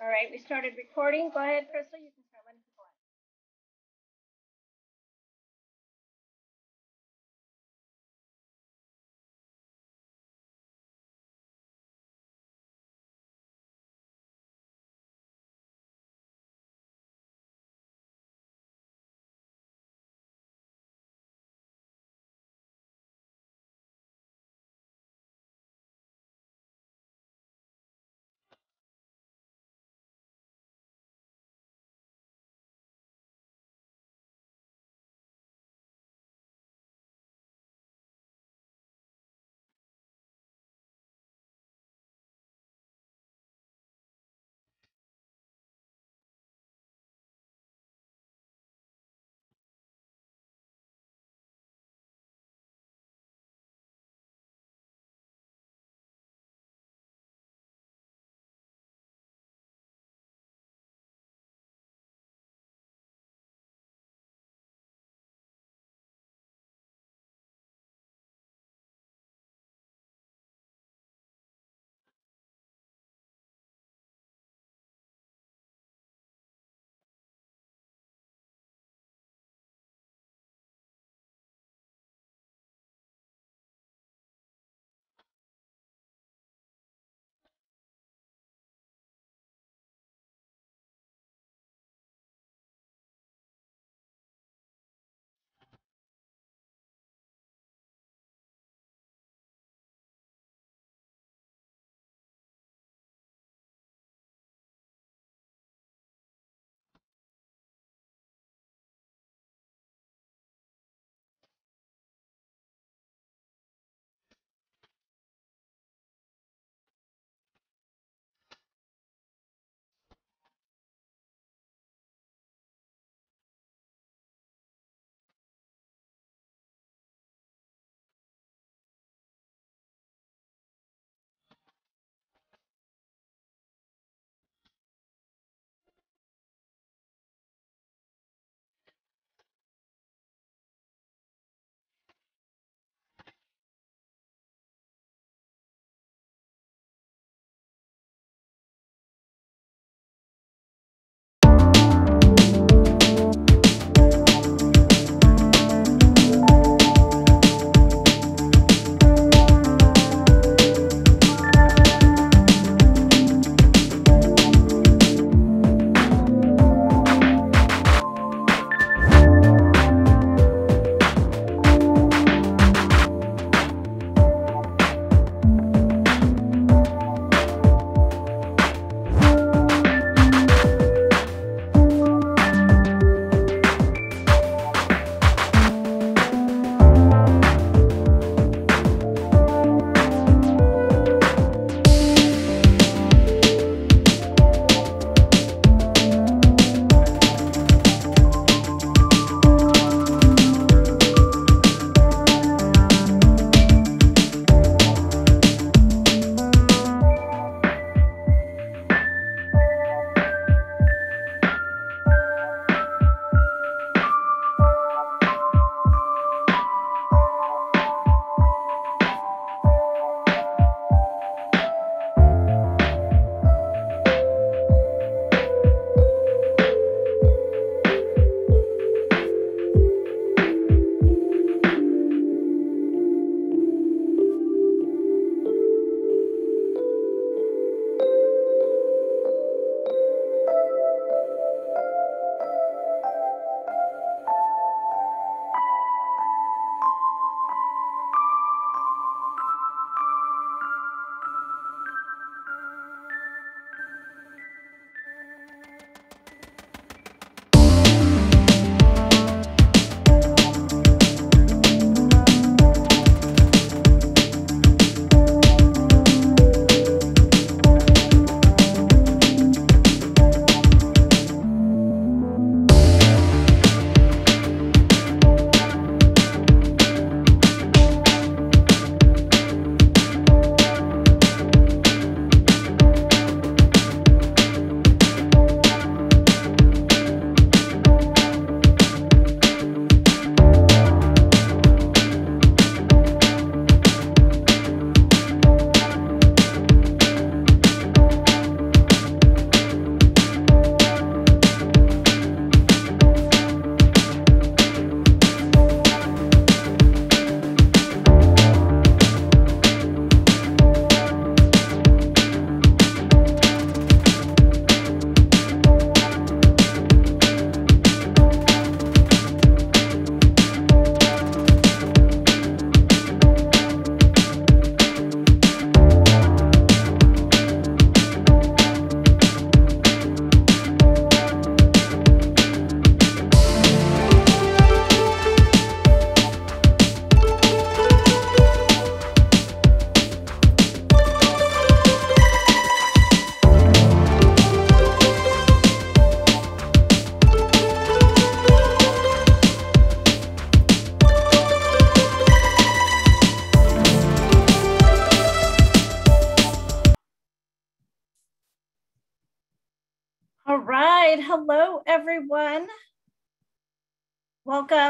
All right, we started recording. Go ahead, Crystal. You can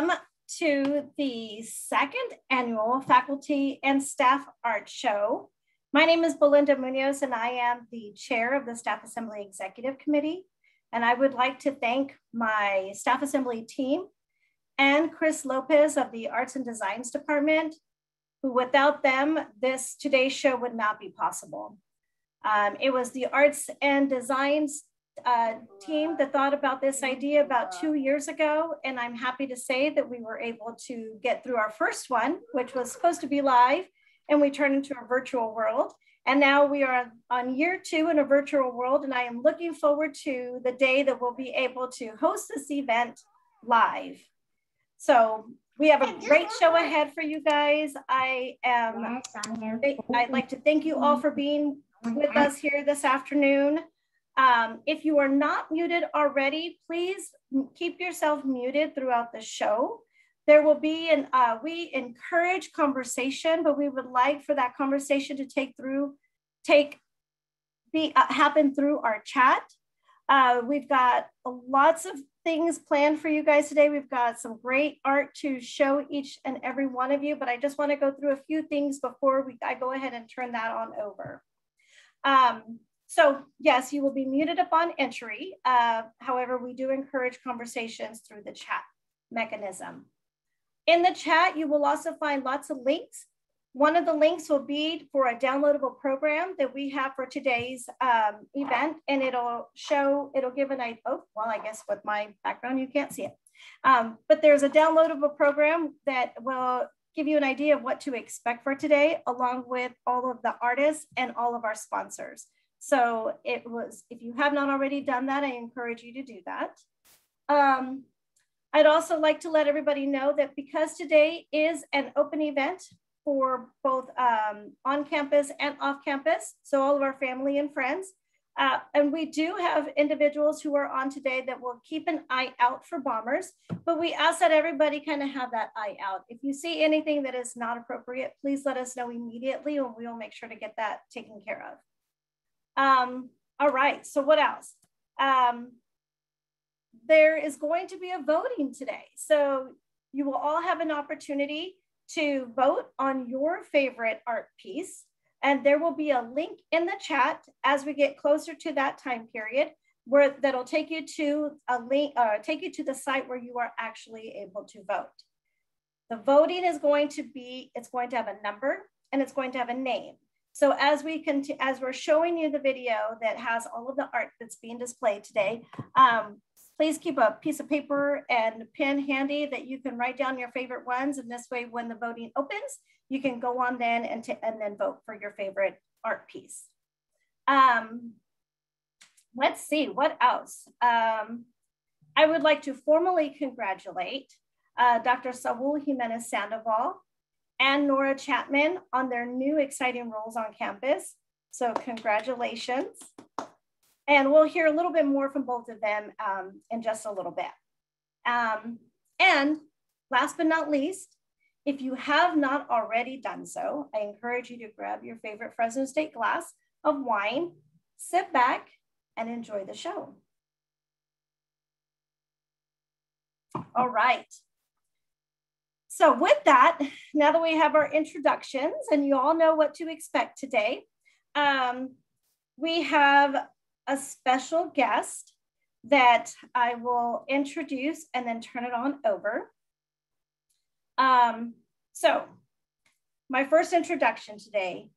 Welcome to the second annual Faculty and Staff Art Show. My name is Belinda Munoz, and I am the chair of the Staff Assembly Executive Committee. And I would like to thank my Staff Assembly team and Chris Lopez of the Arts and Designs Department, who without them, this today's show would not be possible. Um, it was the Arts and Designs uh, team that thought about this idea about two years ago. And I'm happy to say that we were able to get through our first one, which was supposed to be live, and we turned into a virtual world. And now we are on year two in a virtual world. And I am looking forward to the day that we'll be able to host this event live. So we have a great show ahead for you guys. I am, I'd like to thank you all for being with us here this afternoon. Um, if you are not muted already, please keep yourself muted throughout the show. There will be an, uh, we encourage conversation, but we would like for that conversation to take through, take, be, uh, happen through our chat. Uh, we've got lots of things planned for you guys today. We've got some great art to show each and every one of you, but I just wanna go through a few things before we, I go ahead and turn that on over. Um, so yes, you will be muted upon entry. Uh, however, we do encourage conversations through the chat mechanism. In the chat, you will also find lots of links. One of the links will be for a downloadable program that we have for today's um, event, and it'll show, it'll give an, idea. oh, well, I guess with my background, you can't see it. Um, but there's a downloadable program that will give you an idea of what to expect for today, along with all of the artists and all of our sponsors. So it was, if you have not already done that, I encourage you to do that. Um, I'd also like to let everybody know that because today is an open event for both um, on campus and off campus, so all of our family and friends, uh, and we do have individuals who are on today that will keep an eye out for bombers, but we ask that everybody kind of have that eye out. If you see anything that is not appropriate, please let us know immediately and we will make sure to get that taken care of. Um, all right, so what else? Um, there is going to be a voting today. So you will all have an opportunity to vote on your favorite art piece. And there will be a link in the chat as we get closer to that time period where that'll take you to a link, uh, take you to the site where you are actually able to vote. The voting is going to be, it's going to have a number and it's going to have a name. So as we continue, as we're showing you the video that has all of the art that's being displayed today, um, please keep a piece of paper and pen handy that you can write down your favorite ones. And this way, when the voting opens, you can go on then and, and then vote for your favorite art piece. Um, let's see, what else? Um, I would like to formally congratulate uh, Dr. Saul Jimenez Sandoval and Nora Chapman on their new exciting roles on campus. So congratulations. And we'll hear a little bit more from both of them um, in just a little bit. Um, and last but not least, if you have not already done so, I encourage you to grab your favorite Fresno State glass of wine, sit back, and enjoy the show. All right. So with that, now that we have our introductions and you all know what to expect today, um, we have a special guest that I will introduce and then turn it on over. Um, so my first introduction today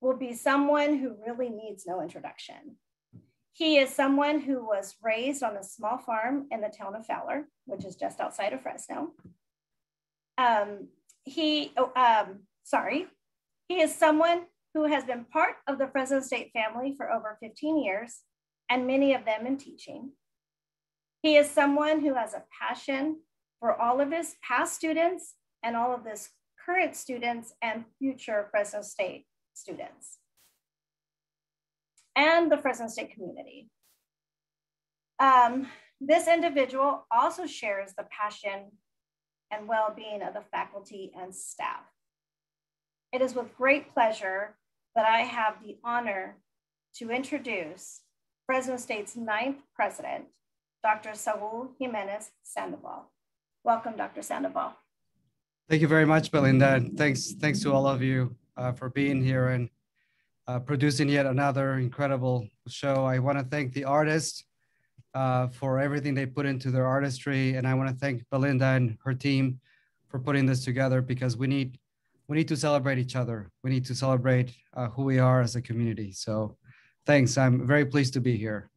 will be someone who really needs no introduction. He is someone who was raised on a small farm in the town of Fowler, which is just outside of Fresno. Um, he, oh, um, sorry, he is someone who has been part of the Fresno State family for over 15 years, and many of them in teaching. He is someone who has a passion for all of his past students and all of his current students and future Fresno State students, and the Fresno State community. Um, this individual also shares the passion and well-being of the faculty and staff. It is with great pleasure that I have the honor to introduce Fresno State's ninth president, Dr. Saul Jimenez Sandoval. Welcome, Dr. Sandoval. Thank you very much, Belinda. Thanks, thanks to all of you uh, for being here and uh, producing yet another incredible show. I want to thank the artists uh, for everything they put into their artistry, and I want to thank Belinda and her team for putting this together because we need we need to celebrate each other. We need to celebrate uh, who we are as a community. So, thanks. I'm very pleased to be here.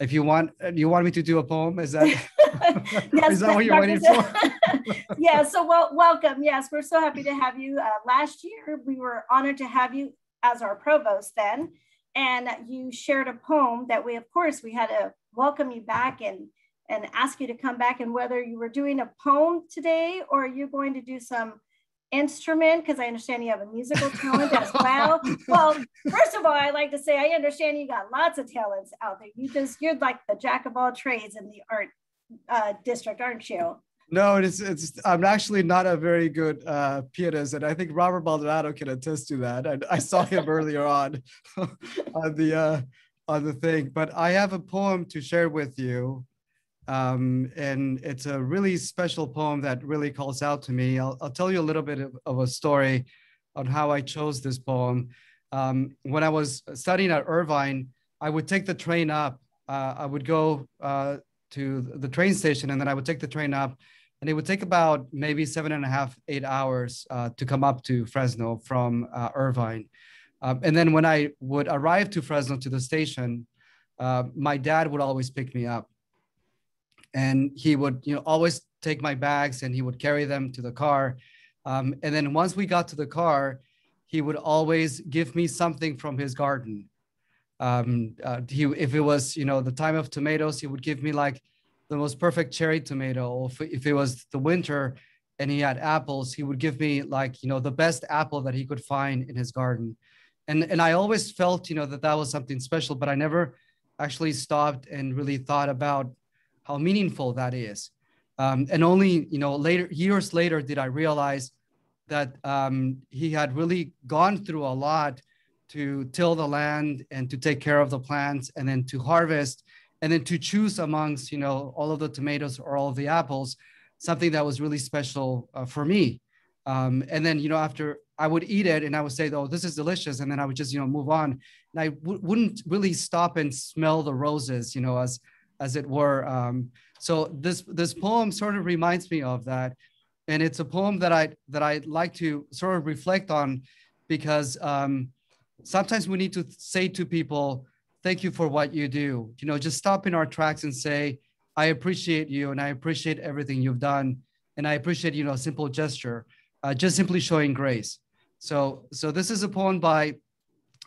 If you want, uh, you want me to do a poem? Is that yes, is that what you're waiting for? yeah. So, well, welcome. Yes, we're so happy to have you. Uh, last year, we were honored to have you as our provost then, and you shared a poem that we, of course, we had to welcome you back and and ask you to come back and whether you were doing a poem today or you're going to do some instrument because I understand you have a musical talent as well. Well, first of all, I like to say I understand you got lots of talents out there. You just you're like the jack of all trades in the art uh, district, aren't you? No, it's it's. I'm actually not a very good uh, pianist, and I think Robert Baldonado can attest to that. And I saw him earlier on on the uh, on the thing. But I have a poem to share with you, um, and it's a really special poem that really calls out to me. I'll, I'll tell you a little bit of, of, a story on how I chose this poem. Um, when I was studying at Irvine, I would take the train up. Uh, I would go uh, to the train station and then I would take the train up and it would take about maybe seven and a half, eight hours uh, to come up to Fresno from uh, Irvine. Um, and then when I would arrive to Fresno to the station, uh, my dad would always pick me up. And he would you know always take my bags and he would carry them to the car. Um, and then once we got to the car he would always give me something from his garden um, uh, he, if it was you know the time of tomatoes he would give me like the most perfect cherry tomato or if, if it was the winter and he had apples he would give me like you know the best apple that he could find in his garden and and i always felt you know that that was something special but i never actually stopped and really thought about how meaningful that is. Um, and only you know later years later did I realize that um, he had really gone through a lot to till the land and to take care of the plants and then to harvest and then to choose amongst you know all of the tomatoes or all of the apples something that was really special uh, for me. Um, and then you know after i would eat it and i would say oh this is delicious and then i would just you know move on. And I w- wouldn't really stop and smell the roses you know as as it were. Um, so this this poem sort of reminds me of that, and it's a poem that I that I like to sort of reflect on, because um, sometimes we need to say to people, "Thank you for what you do." You know, just stop in our tracks and say, "I appreciate you, and I appreciate everything you've done, and I appreciate you know a simple gesture, uh, just simply showing grace." So so this is a poem by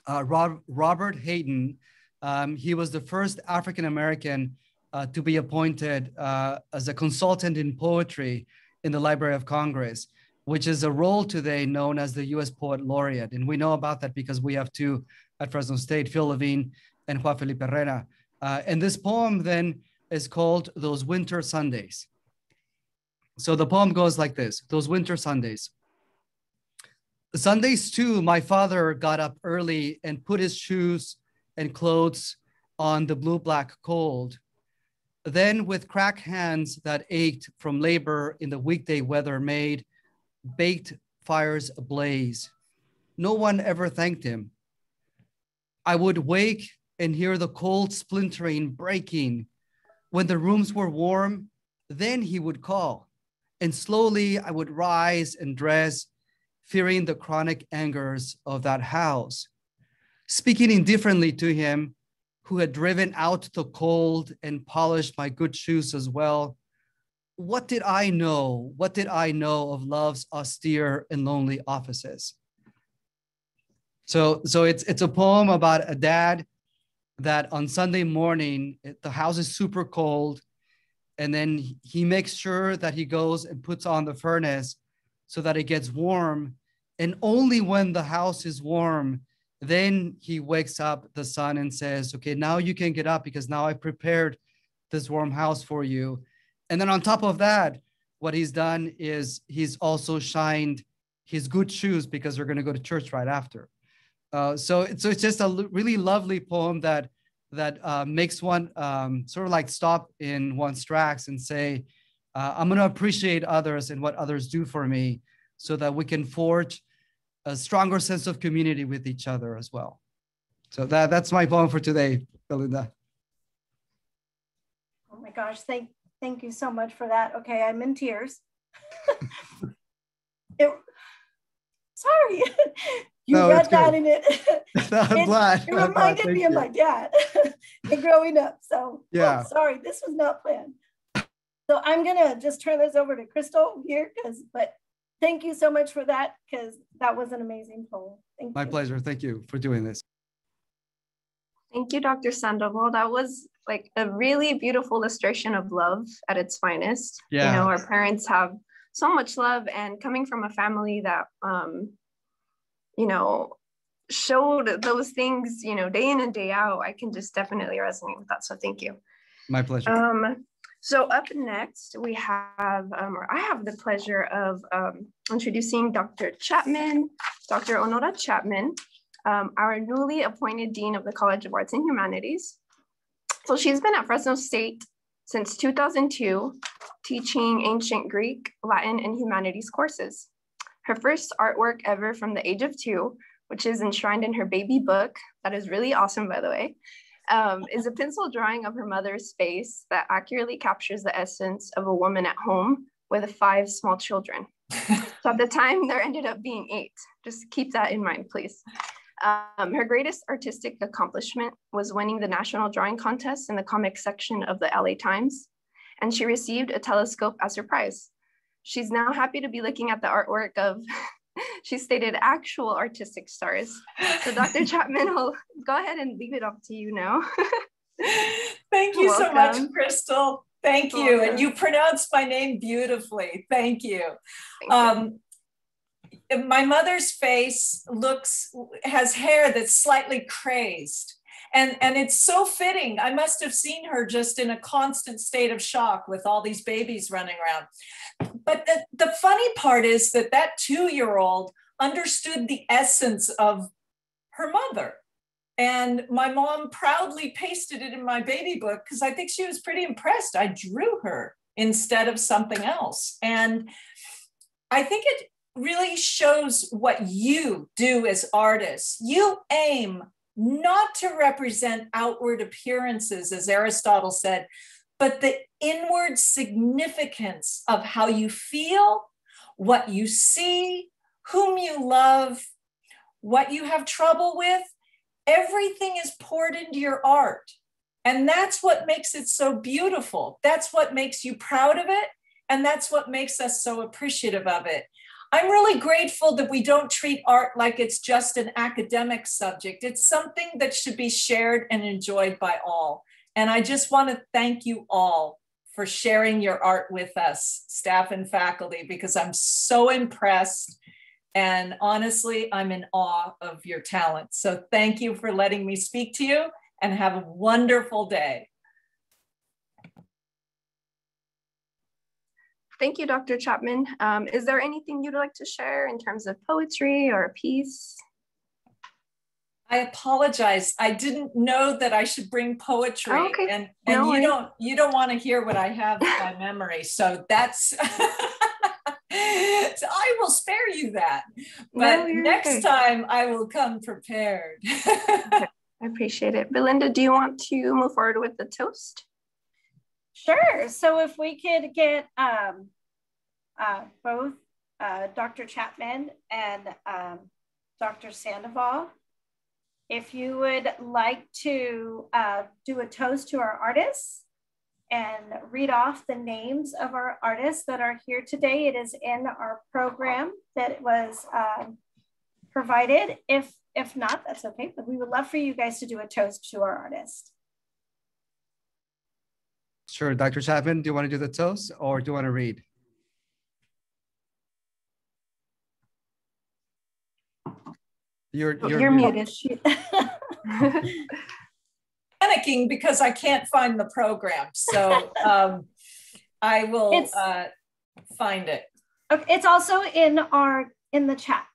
uh, Rob, Robert Hayden. Um, he was the first African American uh, to be appointed uh, as a consultant in poetry in the Library of Congress, which is a role today known as the U.S. Poet Laureate. And we know about that because we have two at Fresno State, Phil Levine and Juan Felipe Herrera. Uh, and this poem then is called Those Winter Sundays. So the poem goes like this Those winter Sundays. Sundays, too, my father got up early and put his shoes and clothes on the blue black cold. Then, with crack hands that ached from labor in the weekday weather, made baked fires ablaze. No one ever thanked him. I would wake and hear the cold splintering breaking. When the rooms were warm, then he would call. And slowly I would rise and dress, fearing the chronic angers of that house. Speaking indifferently to him, who had driven out the cold and polished my good shoes as well. What did I know? What did I know of love's austere and lonely offices? So, so it's it's a poem about a dad that on Sunday morning the house is super cold, and then he makes sure that he goes and puts on the furnace so that it gets warm, and only when the house is warm then he wakes up the son and says, Okay, now you can get up because now I prepared this warm house for you. And then on top of that, what he's done is he's also shined his good shoes because we're going to go to church right after. Uh, so, so it's just a really lovely poem that that uh, makes one um, sort of like stop in one's tracks and say, uh, I'm going to appreciate others and what others do for me so that we can forge a stronger sense of community with each other as well. So that, that's my poem for today, Belinda. Oh my gosh, thank, thank you so much for that. Okay, I'm in tears. it, sorry, you no, read that in it. I'm it, glad. It reminded me you. of my dad and growing up. So oh, yeah, oh, sorry, this was not planned. So I'm gonna just turn this over to Crystal here, because but thank you so much for that, because that was an amazing poem. Thank my you. pleasure. Thank you for doing this. Thank you, Dr. Sandoval. That was like a really beautiful illustration of love at its finest. Yeah. You know, our parents have so much love, and coming from a family that um, you know, showed those things, you know, day in and day out, I can just definitely resonate with that. So thank you. My pleasure. Um, so up next, we have, um, or I have the pleasure of um, introducing Dr. Chapman, Dr. Honora Chapman, um, our newly appointed Dean of the College of Arts and Humanities. So she's been at Fresno State since 2002, teaching ancient Greek, Latin, and humanities courses. Her first artwork ever from the age of two, which is enshrined in her baby book, that is really awesome, by the way, um, is a pencil drawing of her mother's face that accurately captures the essence of a woman at home with five small children. so at the time, there ended up being eight. Just keep that in mind, please. Um, her greatest artistic accomplishment was winning the National Drawing Contest in the comic section of the LA Times, and she received a telescope as her prize. She's now happy to be looking at the artwork of, she stated, actual artistic stars. So Dr. Chapman I'll go ahead and leave it up to you now. Thank you so much, Crystal. Thank you. Welcome. And you pronounced my name beautifully. Thank you. Thank um, you. My mother's face looks, has hair that's slightly crazed. And and it's so fitting. I must have seen her just in a constant state of shock with all these babies running around. But the, the funny part is that that two-year-old understood the essence of her mother. And my mom proudly pasted it in my baby book because i think she was pretty impressed. I drew her instead of something else. And i think it really shows what you do as artists you aim not to represent outward appearances, as Aristotle said, but the inward significance of how you feel, what you see, whom you love, what you have trouble with. Everything is poured into your art. And that's what makes it so beautiful. That's what makes you proud of it. And that's what makes us so appreciative of it. I'm really grateful that we don't treat art like it's just an academic subject. It's something that should be shared and enjoyed by all. And I just want to thank you all for sharing your art with us, staff and faculty, because I'm so impressed. And honestly, I'm in awe of your talent. So thank you for letting me speak to you and have a wonderful day. Thank you, Dr. Chapman. Um, is there anything you'd like to share in terms of poetry or a piece? I apologize. I didn't know that I should bring poetry, oh, okay. and and no you don't you don't want to hear what I have by memory. So that's so I will spare you that. But no, next okay. time I will come prepared. okay. I appreciate it. Belinda, do you want to move forward with the toast? Sure. So if we could get um, uh, both uh, Dr. Chapman and um, Dr. Sandoval, if you would like to uh, do a toast to our artists and read off the names of our artists that are here today. It is in our program that was um, provided. If, if not, that's okay, but we would love for you guys to do a toast to our artists. Sure. Dr. Chapman, do you want to do the toast or do you want to read? You're, you're, you're muted. Panicking because I can't find the program. So um, I will uh, find it. Okay. It's also in our, in the chat.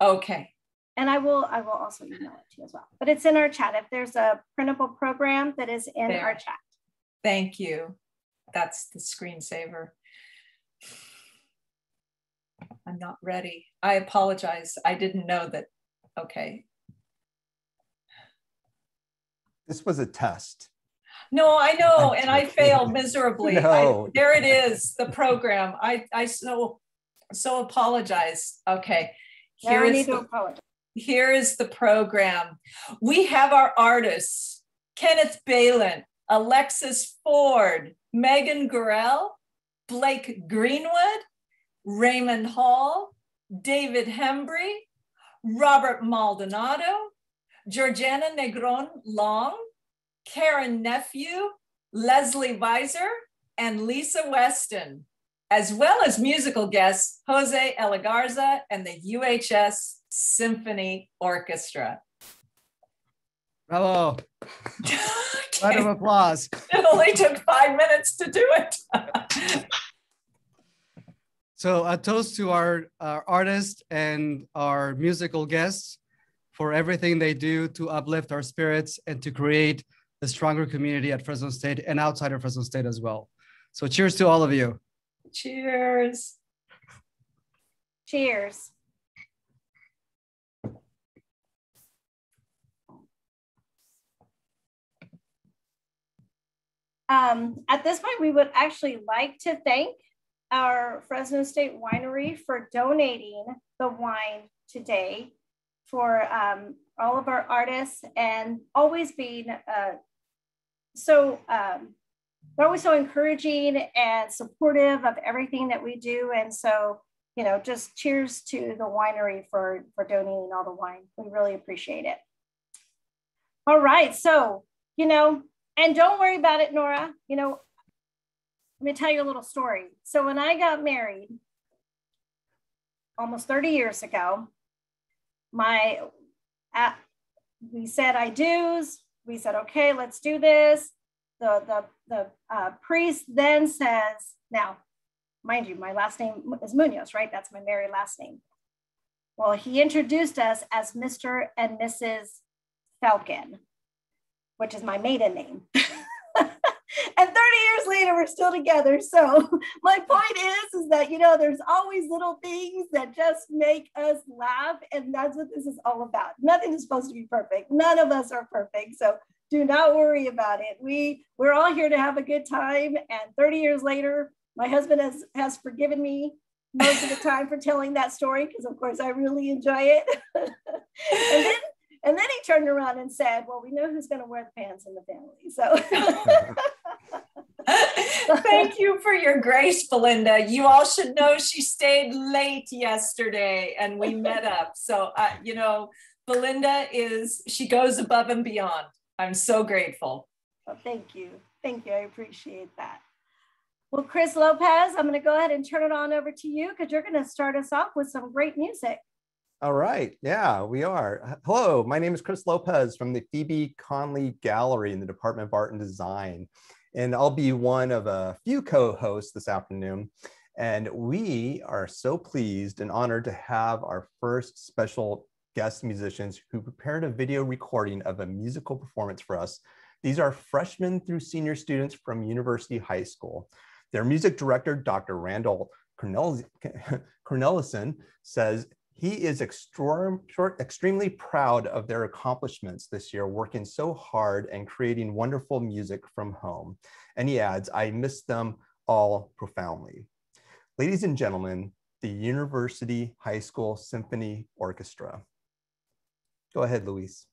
Okay. and I will I will also email it to you as well. But it's in our chat. If there's a printable program that is in there. our chat. Thank you. That's the screensaver. I'm not ready. I apologize. I didn't know that. Okay. This was a test. No, I know, and I failed miserably. no. I, there it is, the program. I, I so so apologize. Okay. Here is the, apologize. Here is the program. We have our artists, Kenneth Balin, Alexis Ford, Megan Gurrell, Blake Greenwood, Raymond Hall, David Hembry, Robert Maldonado, Georgiana Negron Long, Karen Nephew, Leslie Weiser, and Lisa Weston, as well as musical guests Jose Elagarza and the UHS Symphony Orchestra. Bravo. Round of applause. It only took five minutes to do it. so a toast to our, our artists and our musical guests for everything they do to uplift our spirits and to create a stronger community at Fresno State and outside of Fresno State as well. So cheers to all of you. Cheers. Cheers. Um, at this point, we would actually like to thank our Fresno State Winery for donating the wine today for um, all of our artists and always being uh, so, um, they're always so encouraging and supportive of everything that we do. And so, you know, just cheers to the winery for, for donating all the wine. We really appreciate it. All right. So, you know, and don't worry about it, Nora. You know, let me tell you a little story. So when I got married almost 30 years ago, my we said I do's. We said, okay, let's do this. The the the uh, priest then says, now, mind you, my last name is Munoz, right? That's my married last name. Well, he introduced us as Mr. and Mrs. Falcon which is my maiden name. and 30 years later, we're still together. So my point is, is that, you know, there's always little things that just make us laugh. And that's what this is all about. Nothing is supposed to be perfect. None of us are perfect. So do not worry about it. We, we're all here to have a good time. And 30 years later, my husband has, has forgiven me most of the time for telling that story because of course I really enjoy it. and then and then he turned around and said, Well, we know who's going to wear the pants in the family. So. Thank you for your grace, Belinda. You all should know she stayed late yesterday and we met up. So, uh, you know, Belinda is, she goes above and beyond. I'm so grateful. Well, thank you. Thank you. I appreciate that. Well, Chris Lopez, I'm going to go ahead and turn it on over to you because you're going to start us off with some great music. All right. Yeah, we are. Hello, my name is Chris Lopez from the Phoebe Conley Gallery in the Department of Art and Design. And I'll be one of a few co-hosts this afternoon. And we are so pleased and honored to have our first special guest musicians who prepared a video recording of a musical performance for us. These are freshmen through senior students from University High School. Their music director, Dr. Randall Cornelison, says he is extreme, extremely proud of their accomplishments this year, working so hard and creating wonderful music from home. And he adds, I miss them all profoundly. Ladies and gentlemen, the University High School Symphony Orchestra. Go ahead, Luis.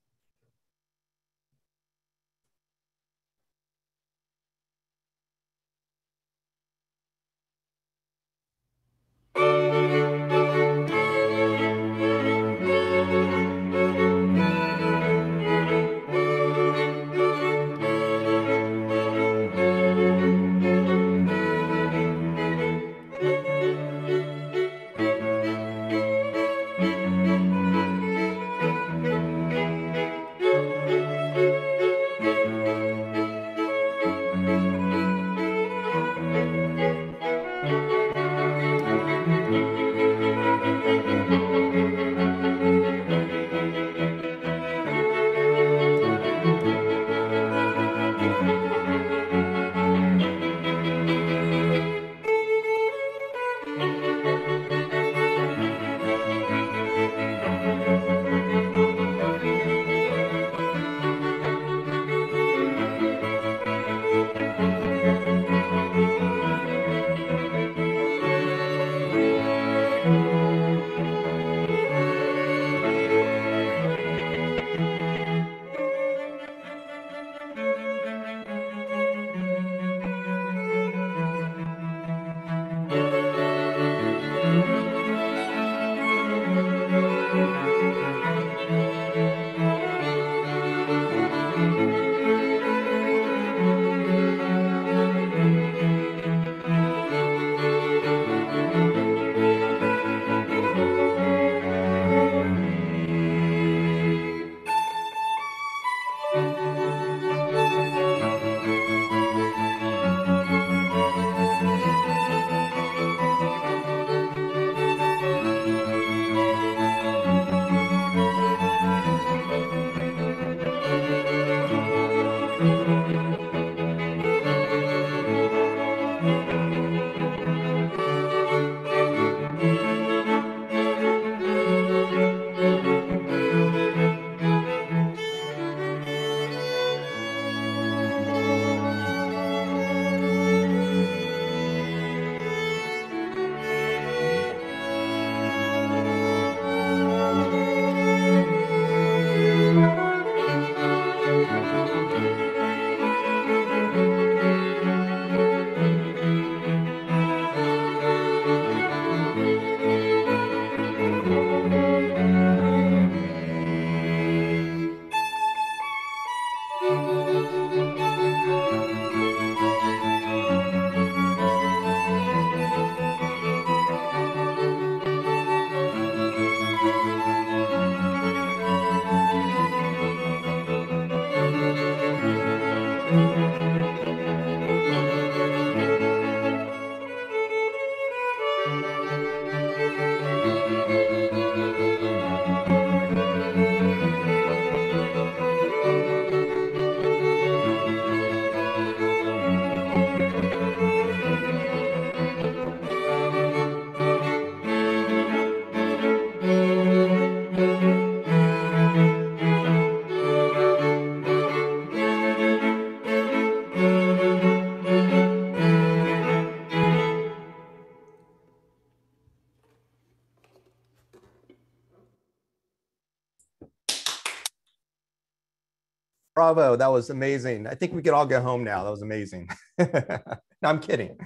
Bravo, that was amazing. I think we could all go home now. That was amazing. no, I'm kidding.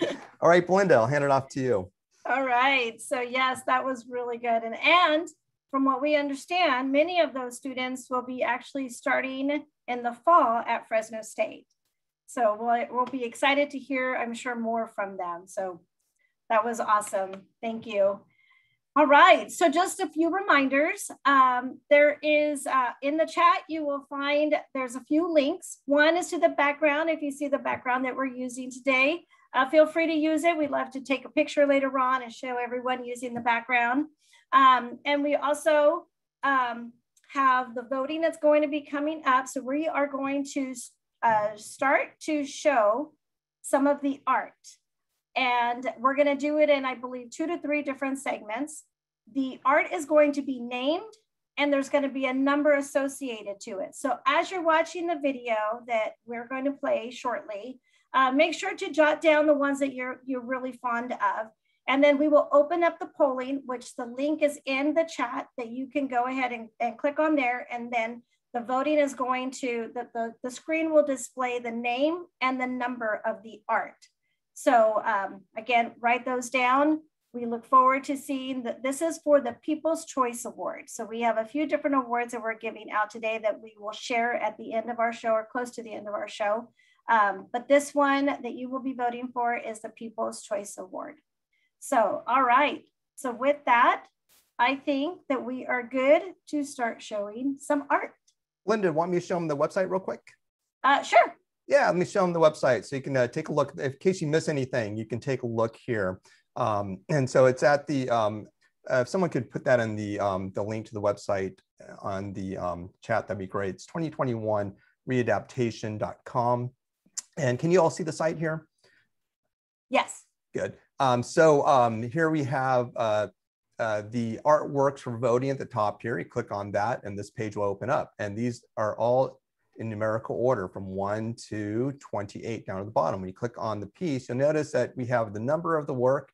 all right, Belinda, I'll hand it off to you. All right. So yes, that was really good. And, and from what we understand, many of those students will be actually starting in the fall at Fresno State. So we'll, we'll be excited to hear, I'm sure, more from them. So that was awesome. Thank you. All right, so just a few reminders. Um, there is uh, in the chat, you will find there's a few links. One is to the background. If you see the background that we're using today, uh, feel free to use it. We'd love to take a picture later on and show everyone using the background. Um, and we also um, have the voting that's going to be coming up. So we are going to uh, start to show some of the art. And we're going to do it in, I believe, two to three different segments. The art is going to be named and there's going to be a number associated to it. So as you're watching the video that we're going to play shortly, uh, make sure to jot down the ones that you're, you're really fond of. And then we will open up the polling, which the link is in the chat that you can go ahead and, and click on there. And then the voting is going to, the, the, the screen will display the name and the number of the art. So um, again, write those down. We look forward to seeing that this is for the People's Choice Award. So we have a few different awards that we're giving out today that we will share at the end of our show or close to the end of our show. Um, but this one that you will be voting for is the People's Choice Award. So, all right. So with that, I think that we are good to start showing some art. Linda, want me to show them the website real quick? Uh, sure. Yeah, let me show them the website so you can uh, take a look. In case you miss anything, you can take a look here. Um, and so it's at the, um, uh, if someone could put that in the, um, the link to the website on the um, chat, that'd be great. It's 2021 readaptation.com. And can you all see the site here? Yes. Good. Um, so um, here we have uh, uh, the artworks for voting at the top here. You click on that and this page will open up. And these are all in numerical order from 1 to 28 down at the bottom. When you click on the piece, you'll notice that we have the number of the work,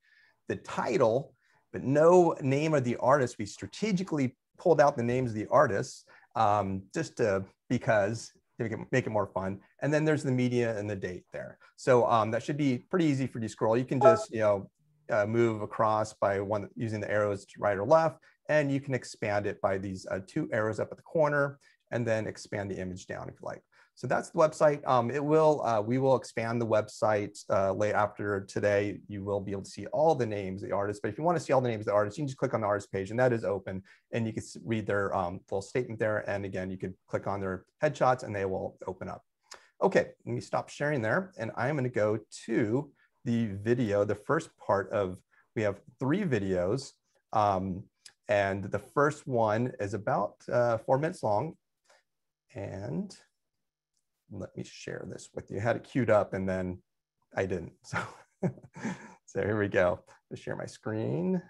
the title, but no name of the artist. We strategically pulled out the names of the artists um, just to, because to make it, make it, more fun. And then there's the media and the date there. So um, that should be pretty easy for you to scroll. You can just, you know, uh, move across by one using the arrows to right or left, and you can expand it by these uh, two arrows up at the corner and then expand the image down if you like. So that's the website. Um, it will, uh, we will expand the website uh, late after today. You will be able to see all the names of the artists, but if you want to see all the names of the artists, you can just click on the artist page and that is open and you can read their um, full statement there. And again, you could click on their headshots and they will open up. Okay, let me stop sharing there. And I'm gonna go to the video, the first part of, we have three videos. Um, and the first one is about uh, four minutes long and let me share this with you. I had it queued up and then I didn't. So, so here we go. I'll share my screen.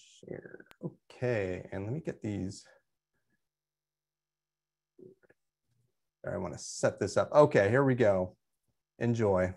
Share. Okay, and let me get these. I want to set this up. Okay, here we go. Enjoy.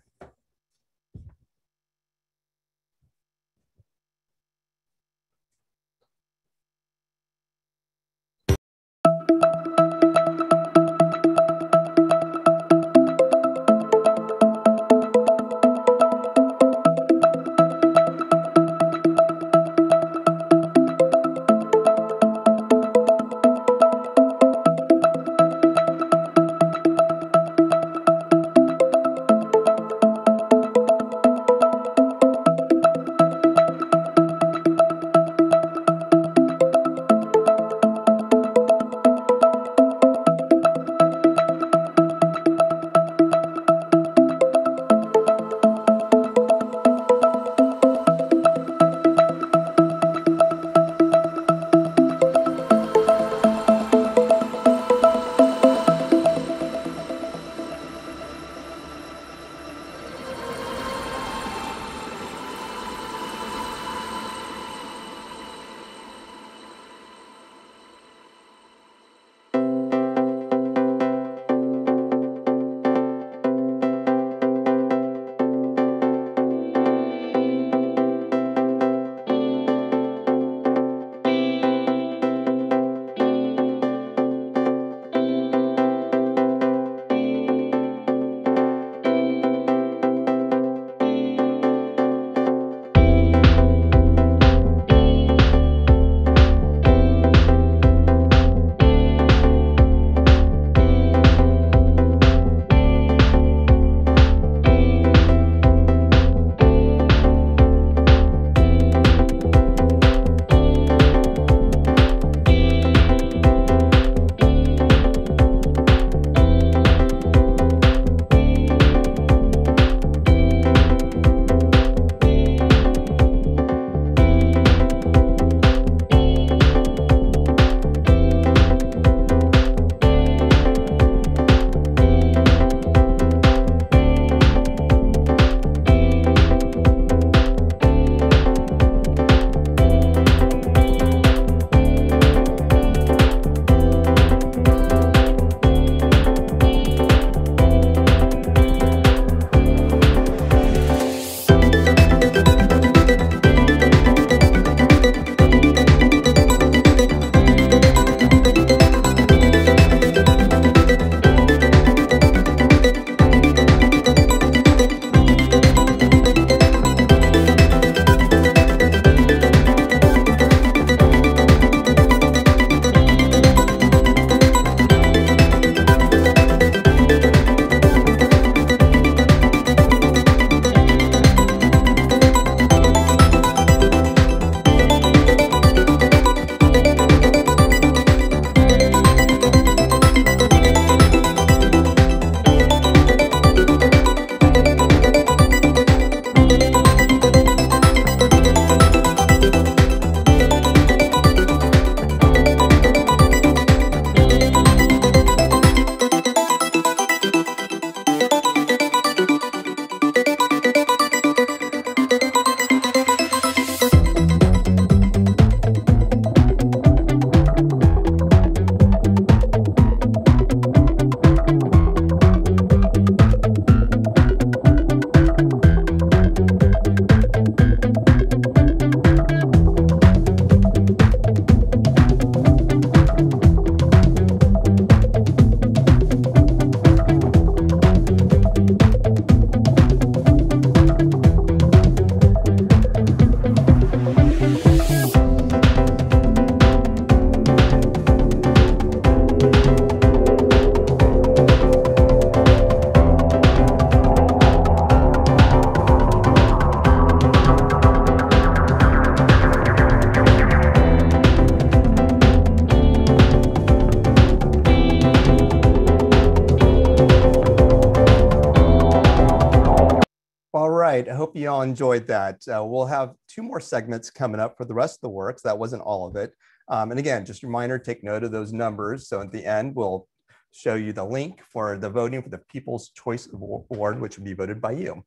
Enjoyed that. Uh, we'll have two more segments coming up for the rest of the works. That wasn't all of it. Um, and again, just a reminder, take note of those numbers. So at the end, we'll show you the link for the voting for the People's Choice Award, which will be voted by you.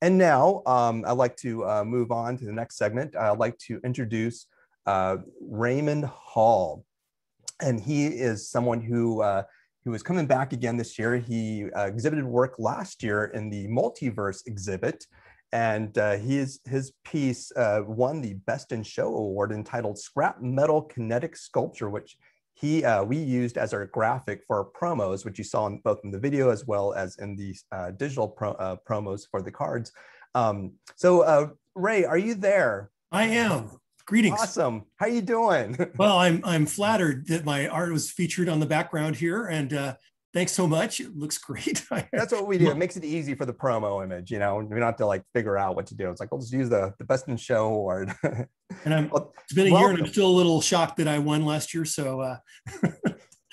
And now um, I'd like to uh, move on to the next segment. I'd like to introduce uh, Raymond Hall. And he is someone who uh, who is coming back again this year. He uh, exhibited work last year in the Multiverse exhibit, and uh, his his piece uh, won the Best in Show award entitled "Scrap Metal Kinetic Sculpture," which he uh, we used as our graphic for our promos, which you saw in both in the video as well as in the uh, digital pro, uh, promos for the cards. Um, so, uh, Ray, are you there? I am. Greetings. Awesome. How you doing? well, I'm I'm flattered that my art was featured on the background here, and uh, thanks so much. It looks great. That's what we do. It makes it easy for the promo image. You know, we don't have to like figure out what to do. It's like we'll just use the the best in show award. and I'm it's been a welcome. year, and I'm still a little shocked that I won last year. So. Uh,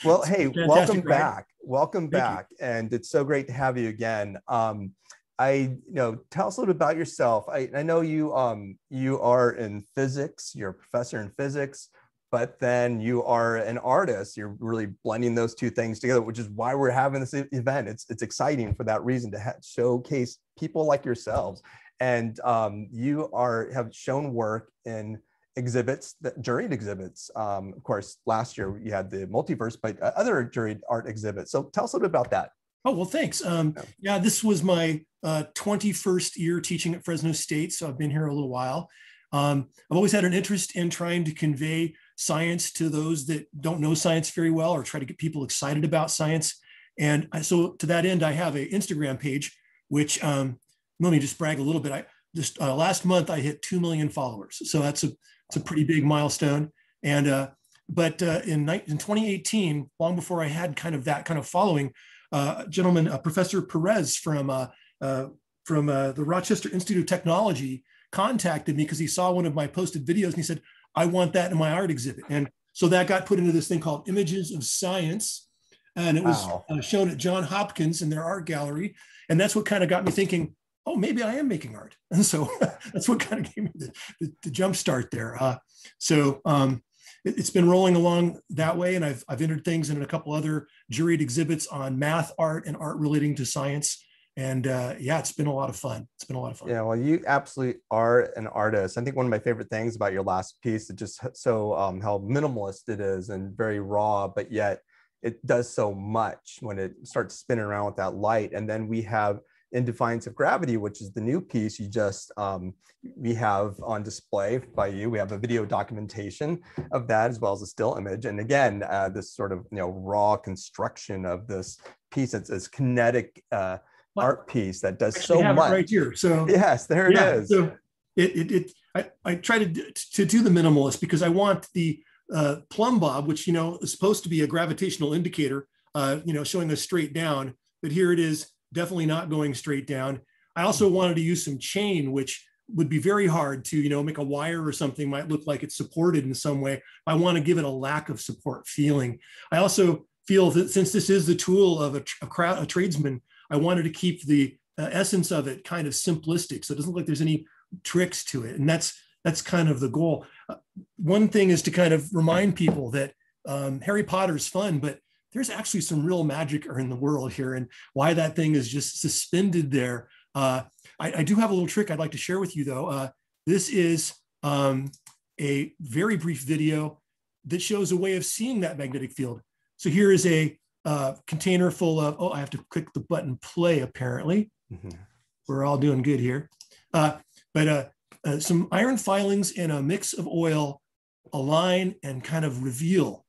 well, hey, welcome back. Welcome Thank back, you. and it's so great to have you again. Um, I, you know, tell us a little bit about yourself. I, I know you, um, you are in physics. You're a professor in physics, but then you are an artist. You're really blending those two things together, which is why we're having this event. It's it's exciting for that reason to showcase people like yourselves. And um, you are have shown work in exhibits, that juried exhibits. Um, of course, last year you had the multiverse, but uh, other juried art exhibits. So tell us a little bit about that. Oh, well, thanks. Um, yeah, this was my uh, 21st year teaching at Fresno State, so I've been here a little while. Um, I've always had an interest in trying to convey science to those that don't know science very well or try to get people excited about science. And so to that end, I have an Instagram page, which um, let me just brag a little bit. I just uh, last month I hit 2 million followers. So that's a, it's a pretty big milestone. And, uh, but uh, in, in 2018, long before I had kind of that kind of following, uh, gentleman, uh, Professor Perez from uh, uh, from the Rochester Institute of Technology contacted me because he saw one of my posted videos and he said, "I want that in my art exhibit." And so that got put into this thing called Images of Science, and it was wow. shown at John Hopkins in their art gallery, and that's what kind of got me thinking. Oh, maybe I am making art, and so that's what kind of gave me the, the, the jump start there. so um, it, has been rolling along that way. And I've, I've entered things in a couple other juried exhibits on math, art, and art relating to science. And uh, yeah, it's been a lot of fun. It's been a lot of fun. Yeah, well, you absolutely are an artist. I think one of my favorite things about your last piece is just so um, how minimalist it is and very raw, but yet it does so much when it starts spinning around with that light. And then we have in Defiance of Gravity, which is the new piece you just um, we have on display by you. We have a video documentation of that as well as a still image. And again, uh, this sort of you know raw construction of this piece. It's kinetic uh, art piece that does so much. right here. So yes, there yeah, it is. So it it, it I, I try to to do the minimalist because I want the uh, plumb bob, which you know is supposed to be a gravitational indicator, uh, you know, showing us straight down. But here it is definitely not going straight down. I also wanted to use some chain, which would be very hard to, you know, make a wire or something might look like it's supported in some way. I want to give it a lack of support feeling. I also feel that since this is the tool of a, a crowd, a tradesman, I wanted to keep the uh, essence of it kind of simplistic. So it doesn't look like there's any tricks to it. And that's, that's kind of the goal. Uh, one thing is to kind of remind people that um, Harry Potter's fun, but there's actually some real magic in the world here and why that thing is just suspended there. Uh, I, I, do have a little trick I'd like to share with you though. Uh, this is um, a very brief video that shows a way of seeing that magnetic field. So here is a uh, container full of, oh, I have to click the button play apparently. Mm-hmm. We're all doing good here. Uh, but uh, uh, some iron filings in a mix of oil align and kind of reveal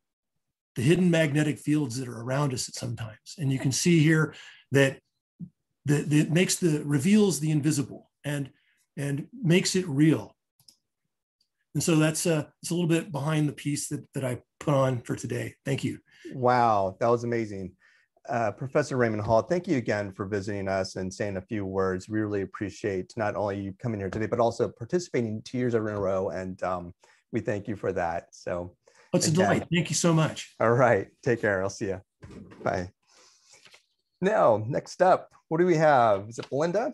the hidden magnetic fields that are around us at sometimes. And you can see here that that, that makes the reveals the invisible and and makes it real. And so that's uh, it's a little bit behind the piece that, that I put on for today. Thank you. Wow, that was amazing. Uh, Professor Raymond Hall, thank you again for visiting us and saying a few words. We really appreciate not only you coming here today, but also participating two years in a row. And um, we thank you for that. So it's a delight. Thank you so much. All right. Take care. I'll see you. Bye. Now, next up, what do we have? Is it Belinda?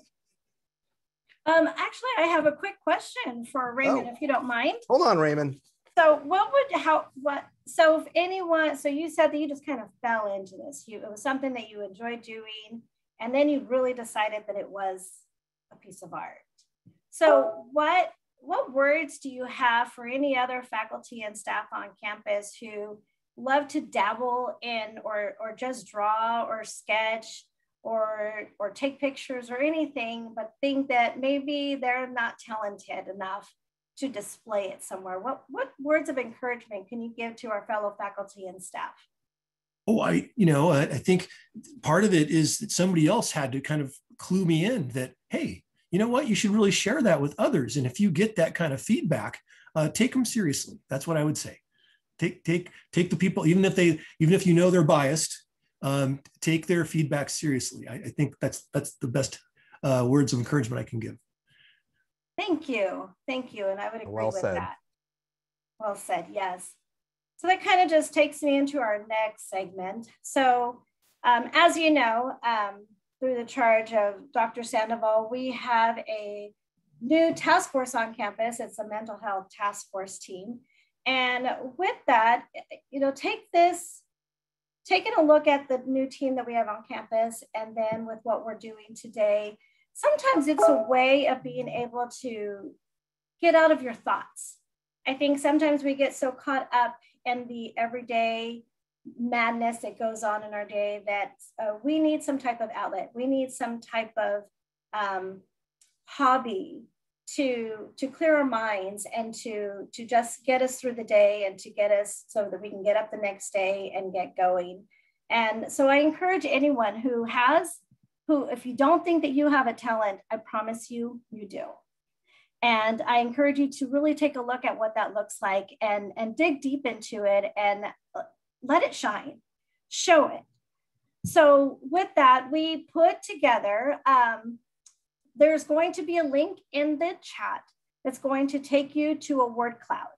Um, actually, I have a quick question for Raymond, oh. if you don't mind. Hold on, Raymond. So what would how what so if anyone so you said that you just kind of fell into this. You it was something that you enjoyed doing and then you really decided that it was a piece of art. So what what words do you have for any other faculty and staff on campus who love to dabble in or or just draw or sketch or or take pictures or anything but think that maybe they're not talented enough to display it somewhere. What what words of encouragement can you give to our fellow faculty and staff? Oh i you know i, I think part of it is that somebody else had to kind of clue me in that hey you know what? You should really share that with others. And if you get that kind of feedback uh, take them seriously. That's what i would say. Take take take the people even if they even if you know they're biased um, take their feedback seriously. I, I, think that's that's the best uh, words of encouragement i can give thank you. Thank you. And i would agree well with said. that. Well said yes. So that kind of just takes me into our next segment. So um, as you know um, through the charge of dr sandoval we have a new task force on campus. It's a mental health task force team. And with that, you know, take this, taking a look at the new team that we have on campus, and then with what we're doing today, sometimes it's a way of being able to get out of your thoughts. I think sometimes we get so caught up in the everyday madness that goes on in our day that uh, we need some type of outlet. We need some type of um, hobby to to clear our minds and to to just get us through the day and to get us so that we can get up the next day and get going and so i encourage anyone who has who if you don't think that you have a talent i promise you you do and i encourage you to really take a look at what that looks like and and dig deep into it and let it shine show it so with that we put together um, there's going to be a link in the chat that's going to take you to a word cloud.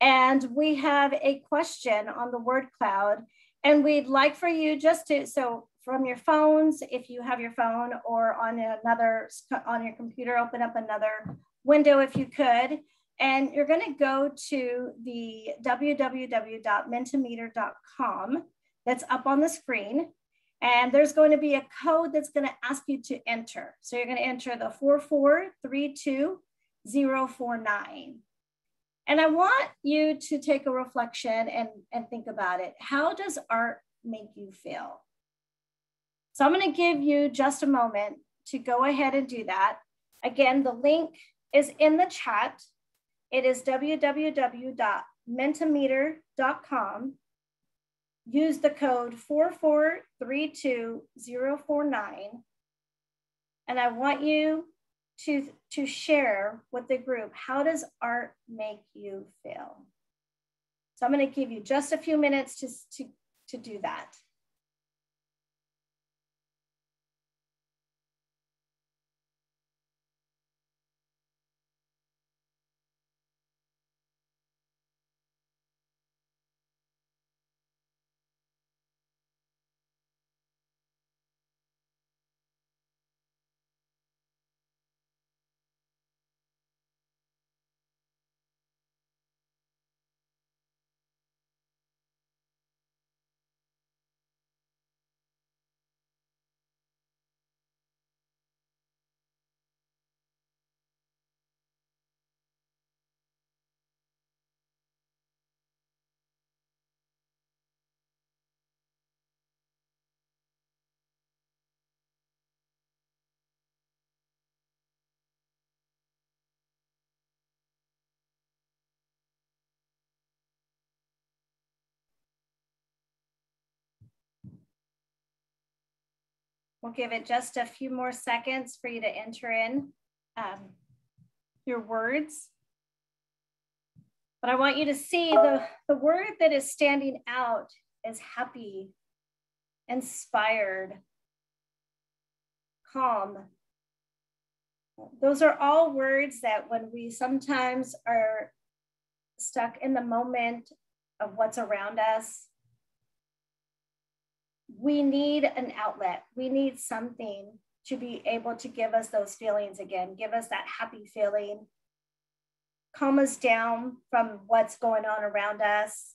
And we have a question on the word cloud. And we'd like for you just to, so from your phones, if you have your phone or on another, on your computer, open up another window if you could. And you're gonna go to the www.mentimeter.com that's up on the screen. And there's going to be a code that's going to ask you to enter. So you're going to enter the 4432049. And I want you to take a reflection and, and think about it. How does art make you feel? So I'm going to give you just a moment to go ahead and do that. Again, the link is in the chat. It is www.mentimeter.com use the code 4432049. And I want you to, to share with the group, how does art make you feel? So I'm gonna give you just a few minutes to, to, to do that. We'll give it just a few more seconds for you to enter in um, your words. But I want you to see the, the word that is standing out is happy, inspired, calm. Those are all words that when we sometimes are stuck in the moment of what's around us, we need an outlet. We need something to be able to give us those feelings again, give us that happy feeling. calm us down from what's going on around us.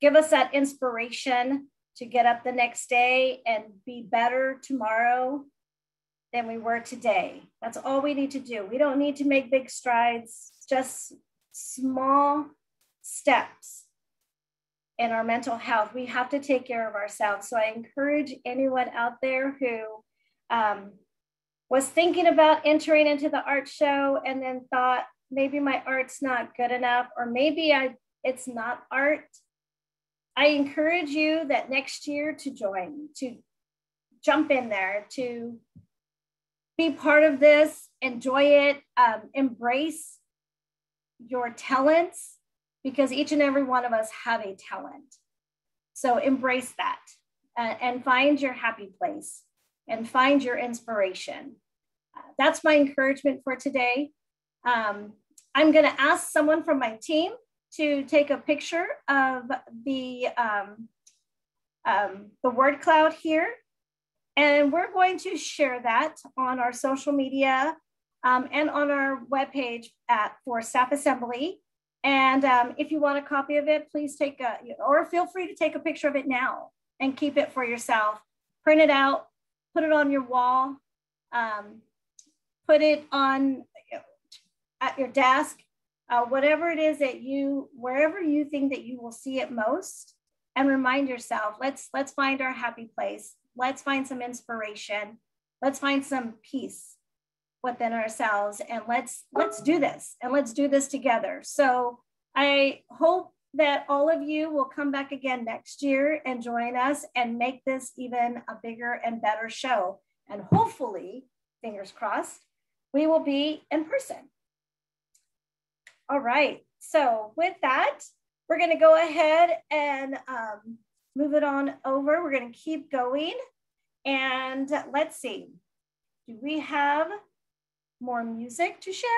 Give us that inspiration to get up the next day and be better tomorrow than we were today. That's all we need to do. We don't need to make big strides, just small steps in our mental health. We have to take care of ourselves. So I encourage anyone out there who um, was thinking about entering into the art show and then thought maybe my art's not good enough, or maybe I it's not art. I encourage you that next year to join, to jump in there, to be part of this, enjoy it, um, embrace your talents, because each and every one of us have a talent. So embrace that and find your happy place and find your inspiration. Uh, that's my encouragement for today. Um, I'm going to ask someone from my team to take a picture of the, um, um, the word cloud here. And we're going to share that on our social media um, and on our webpage at for Staff Assembly. And um, if you want a copy of it, please take a, or feel free to take a picture of it now and keep it for yourself. Print it out, put it on your wall, um, put it on at your desk, uh, whatever it is that you, wherever you think that you will see it most, and remind yourself, let's let's find our happy place. Let's find some inspiration. Let's find some peace within ourselves and let's let's do this and let's do this together. So i hope that all of you will come back again next year and join us and make this even a bigger and better show. And hopefully fingers crossed we will be in person. All right. So with that we're going to go ahead and um, move it on over. We're going to keep going. And let's see. Do we have more music to share.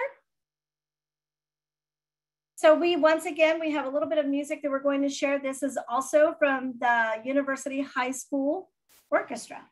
So we, once again, we have a little bit of music that we're going to share. This is also from the University High School Orchestra.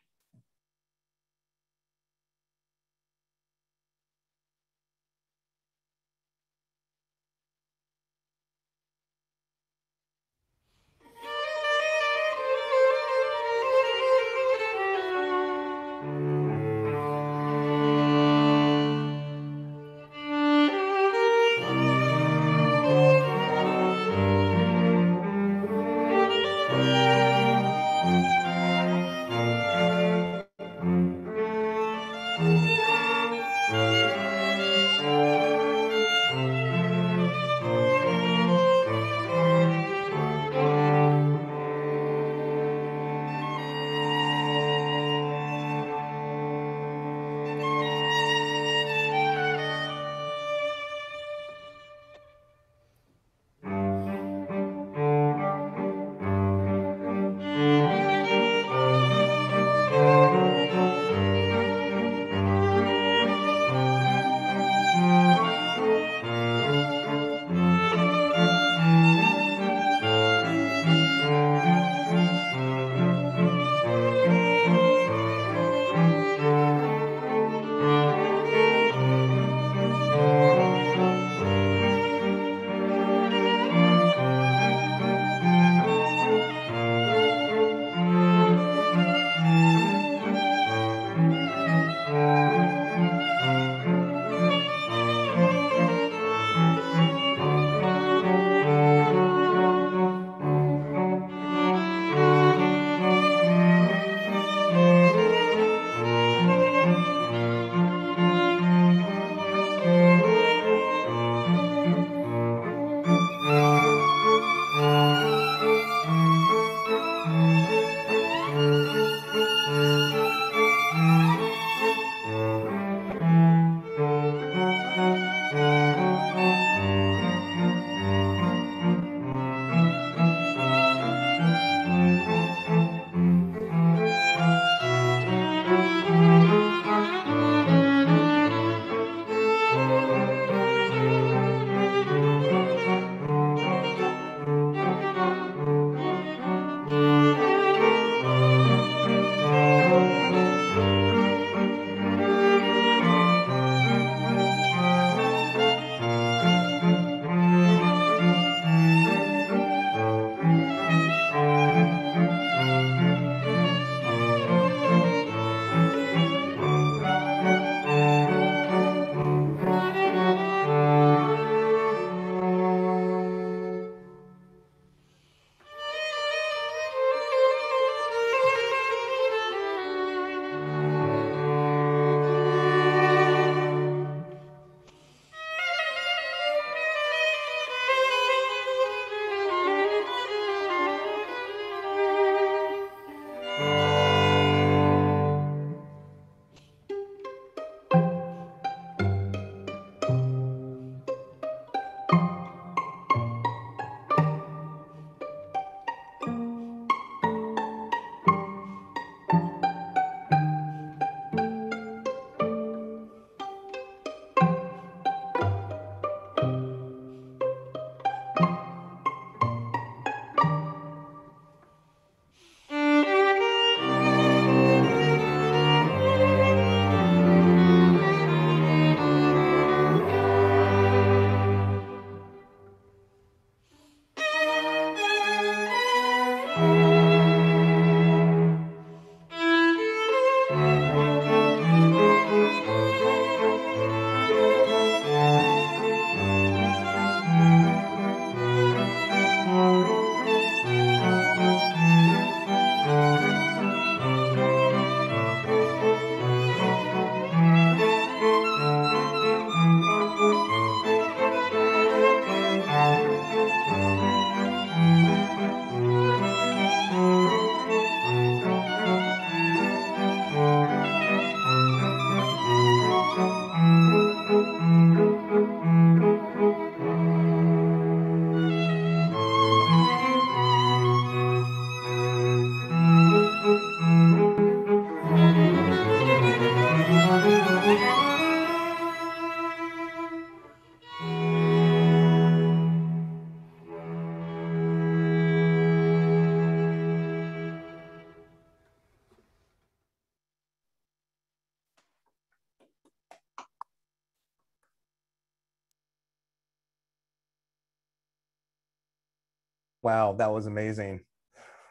Wow, that was amazing.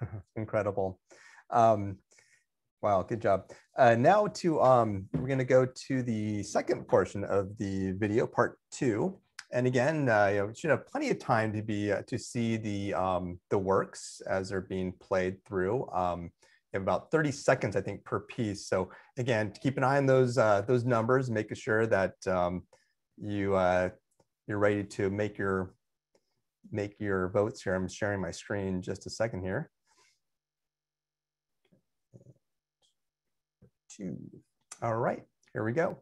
Incredible. Um, wow, good job. Uh, now to, um, we're gonna go to the second portion of the video, part two. And again, uh, you, know, you should have plenty of time to be uh, to see the um, the works as they're being played through. Um, you have about 30 seconds, I think, per piece. So again, keep an eye on those uh, those numbers, making sure that um, you uh, you're ready to make your make your votes here. I'm sharing my screen just a second here. Two. All right, here we go.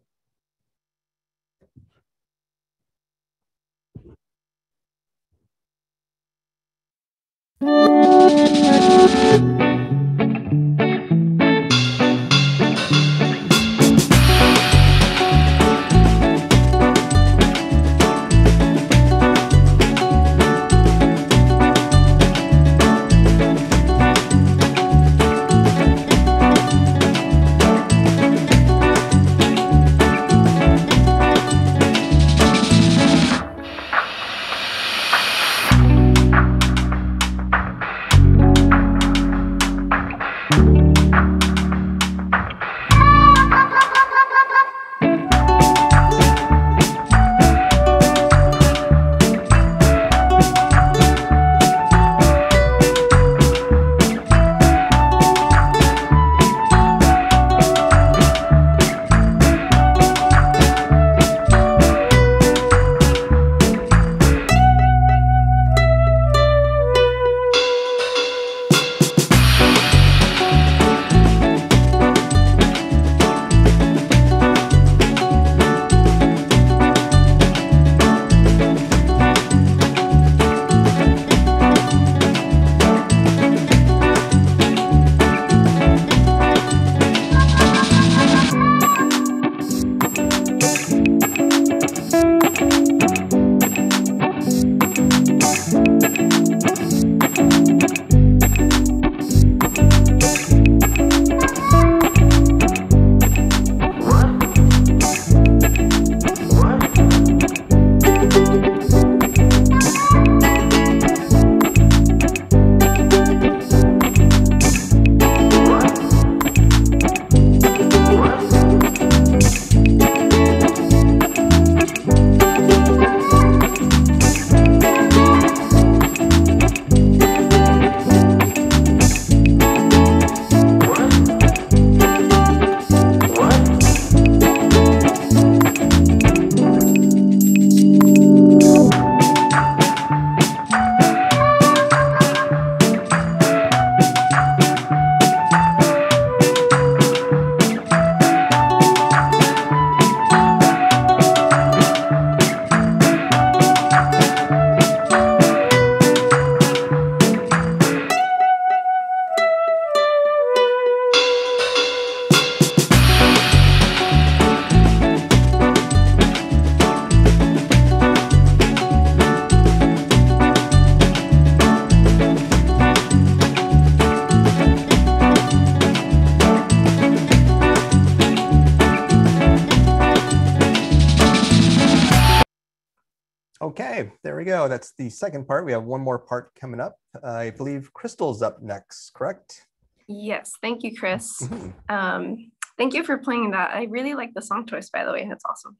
Go. That's the second part. We have one more part coming up. Uh, I believe Crystal's up next, correct? Yes, thank you, Chris. Mm-hmm. Um, thank you for playing that. I really like the song choice, by the way. That's awesome.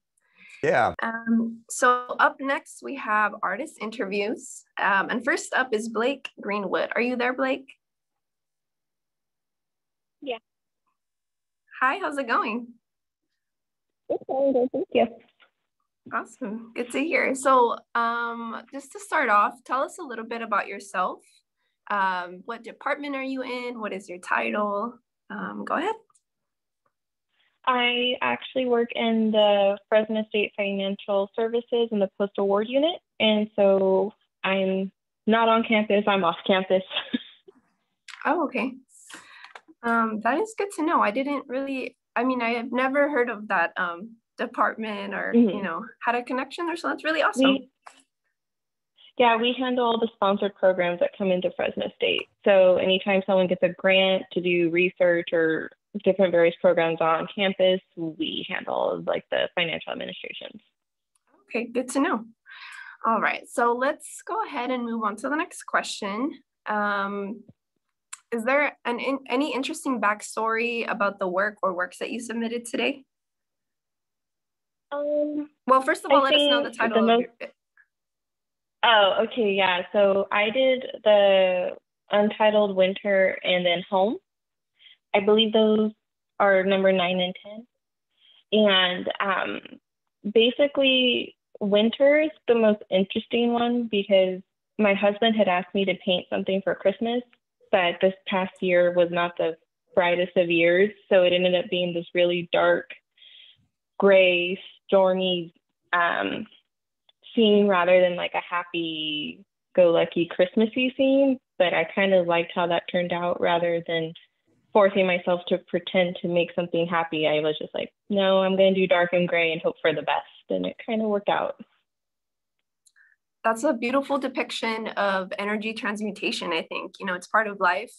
Yeah. Um, so up next, we have artist interviews. Um, and first up is Blake Greenwood. Are you there, Blake? Yeah. Hi, how's it going? It's going good, thank you. Awesome. Good to hear. So, um, just to start off, tell us a little bit about yourself. Um, what department are you in? What is your title? Um, go ahead. I actually work in the Fresno State Financial Services in the Post Award Unit. And so I'm not on campus, I'm off campus. oh, okay. Um, that is good to know. I didn't really, I mean, I have never heard of that um, department or mm-hmm. you know had a connection there so that's really awesome we, yeah we handle all the sponsored programs that come into fresno state so anytime someone gets a grant to do research or different various programs on campus we handle like the financial administrations okay good to know All right, so let's go ahead and move on to the next question. Um, is there an in, any interesting backstory about the work or works that you submitted today? Um, well, first of all, I let us know the title. The most, your... Oh, okay, yeah. So I did the Untitled Winter and then Home. I believe those are number nine and 10. And um, basically, winter is the most interesting one because my husband had asked me to paint something for Christmas, but this past year was not the brightest of years. So it ended up being this really dark, gray, stormy um, scene rather than like a happy go lucky Christmassy scene. But I kind of liked how that turned out rather than forcing myself to pretend to make something happy. I was just like, no, I'm going to do dark and gray and hope for the best. And it kind of worked out. That's a beautiful depiction of energy transmutation, I think. You know, it's part of life.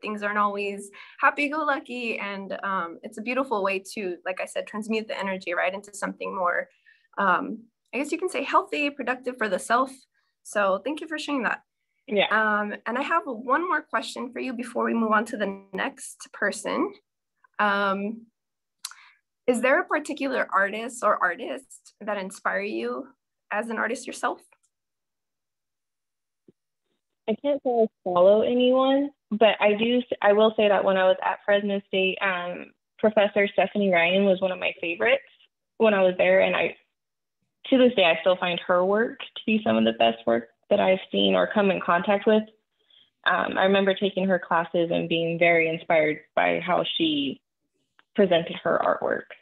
Things aren't always happy go lucky. And um, it's a beautiful way to, like I said, transmute the energy right into something more, um, I guess you can say healthy, productive for the self. So thank you for sharing that. Yeah. Um, and I have one more question for you before we move on to the next person. Um, is there a particular artist or artist that inspire you as an artist yourself? I can't say I follow anyone, but I do. I will say that when I was at Fresno State, um, Professor Stephanie Ryan was one of my favorites when I was there, and I, to this day, I still find her work to be some of the best work that I've seen or come in contact with. Um, I remember taking her classes and being very inspired by how she presented her artwork.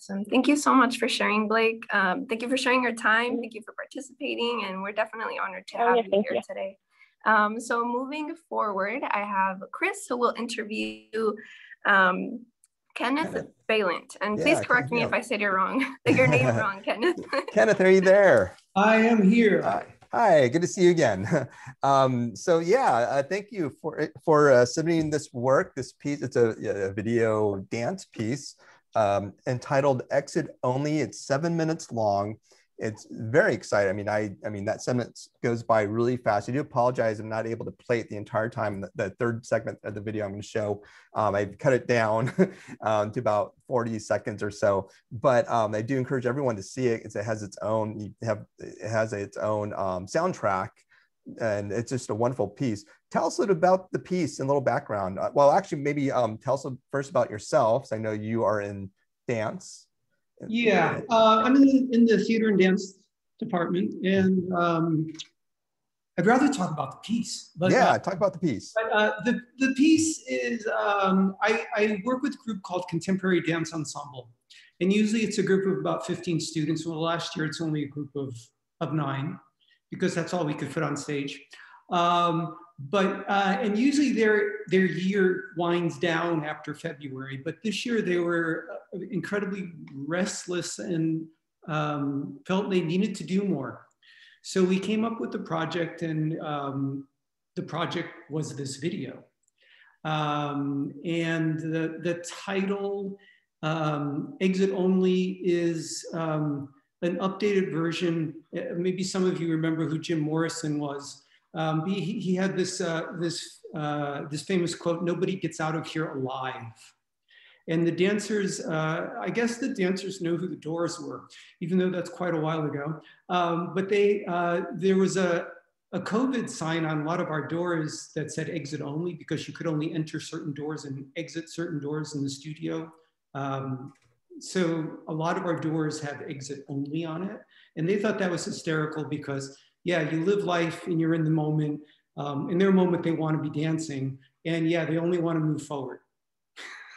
Awesome. Thank you so much for sharing, Blake. Um, thank you for sharing your time. Thank you for participating. And we're definitely honored to oh, have yeah, you here you. today. Um, so moving forward, I have Chris who will interview um, Kenneth, Kenneth. Balint. And yeah, please correct me if I said your wrong, your name wrong, Kenneth. Kenneth, are you there? I am here. Hi. Hi, good to see you again. Um, so yeah, uh, thank you for for uh, submitting this work, this piece. It's a, a video dance piece um, entitled "Exit Only." It's seven minutes long it's very exciting. I mean, I, I mean, that segment goes by really fast. I do apologize. I'm not able to play it the entire time. The, the third segment of the video I'm going to show, um, I've cut it down um, to about 40 seconds or so. But um, I do encourage everyone to see it. It has its own, you have, it has its own um, soundtrack and it's just a wonderful piece. Tell us a little about the piece and a little background. Uh, well, actually, maybe um, tell us first about yourself. I know you are in dance. Yeah, uh, I'm in the, in the theater and dance department, and um, I'd rather talk about the piece. But, yeah, uh, talk about the piece. But, uh, the, the piece is, um, I, I, work with a group called Contemporary Dance Ensemble. And usually it's a group of about 15 students. Well, last year it's only a group of, of nine because that's all we could fit on stage. Um, but uh, and usually their their year winds down after February, but this year they were uh, incredibly restless and um, felt they needed to do more. So we came up with the project, and um, the project was this video. Um, and the the title um, "Exit Only" is um, an updated version. Uh, maybe some of you remember who Jim Morrison was. Um, he, he, had this, uh, this, uh, this famous quote, nobody gets out of here alive. And the dancers, uh, I guess the dancers know who the Doors were, even though that's quite a while ago. Um, but they, uh, there was a, a COVID sign on a lot of our doors that said exit only because you could only enter certain doors and exit certain doors in the studio. Um, so a lot of our doors have exit only on it. And they thought that was hysterical because yeah, you live life and you're in the moment. Um, in their moment, they want to be dancing. And yeah, they only want to move forward.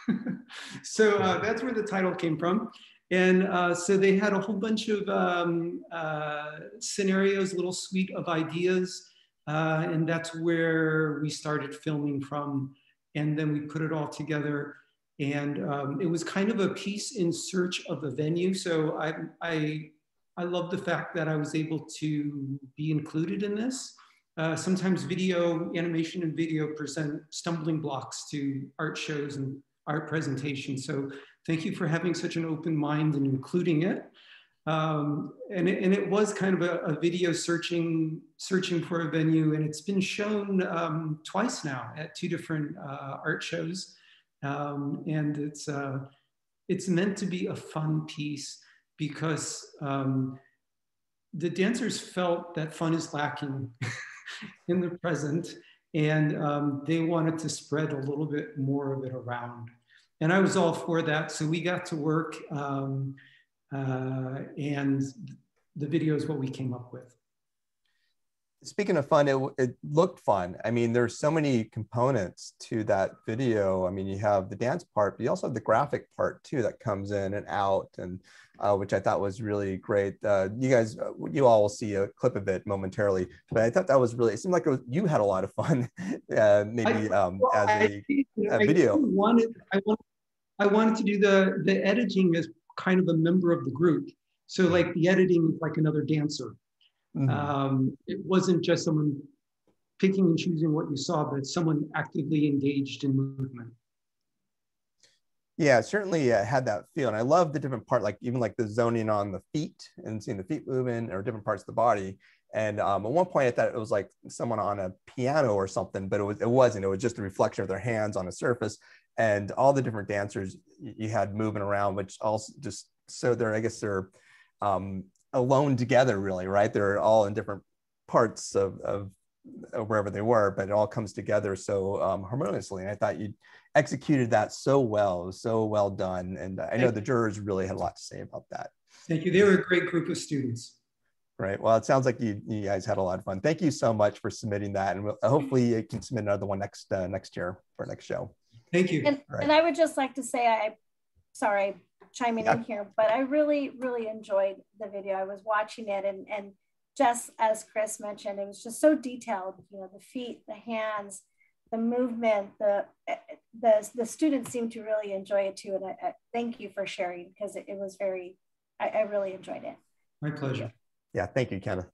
so uh, that's where the title came from. And uh, so they had a whole bunch of um, uh, scenarios, little suite of ideas. Uh, and that's where we started filming from. And then we put it all together. And um, it was kind of a piece in search of a venue. So I, I I love the fact that I was able to be included in this. Uh, sometimes video, animation and video present stumbling blocks to art shows and art presentations. So thank you for having such an open mind and including it. Um, and, it, and it was kind of a, a, video searching searching for a venue, and it's been shown um, twice now at two different uh, art shows, um, and it's uh, it's meant to be a fun piece because um, the dancers felt that fun is lacking in the present, and um, they wanted to spread a little bit more of it around, and I was all for that. So we got to work. Um, uh, and the video is what we came up with. Speaking of fun, it, it looked fun. I mean, there's so many components to that video. I mean, you have the dance part, but you also have the graphic part too that comes in and out, and uh, which I thought was really great. Uh, you guys, uh, you all will see a clip of it momentarily, but I thought that was really. It seemed like it was, you had a lot of fun, uh, maybe um, as a video. I wanted, I wanted, I wanted to do the the editing as kind of a member of the group. So like the editing is like another dancer. Mm-hmm. Um, it wasn't just someone picking and choosing what you saw, but someone actively engaged in movement. Yeah, certainly uh, had that feel. And I love the different part, like even like the zoning on the feet and seeing the feet moving or different parts of the body. And um, at one point I thought it was like someone on a piano or something, but it, was, it wasn't. It was just a reflection of their hands on a surface and all the different dancers you had moving around, which also just so they're I guess they're um, alone together really, right? They're all in different parts of, of, of wherever they were, but it all comes together so um, harmoniously. And I thought you executed that so well, so well done. And I know the jurors really had a lot to say about that. Thank you. They were a great group of students. Right. Well, it sounds like you, you guys had a lot of fun. Thank you so much for submitting that, and we'll, hopefully you can submit another one next uh, next year for next show. Thank you. And, right. and I would just like to say, I, sorry, chiming yeah. in here, but I really, really enjoyed the video. I was watching it and, and just as Chris mentioned, it was just so detailed, you know, the feet, the hands, the movement, the, the, the students seemed to really enjoy it too. And I, I thank you for sharing because it, it was very, I, I, really enjoyed it. My pleasure. Yeah, thank you, Kenneth.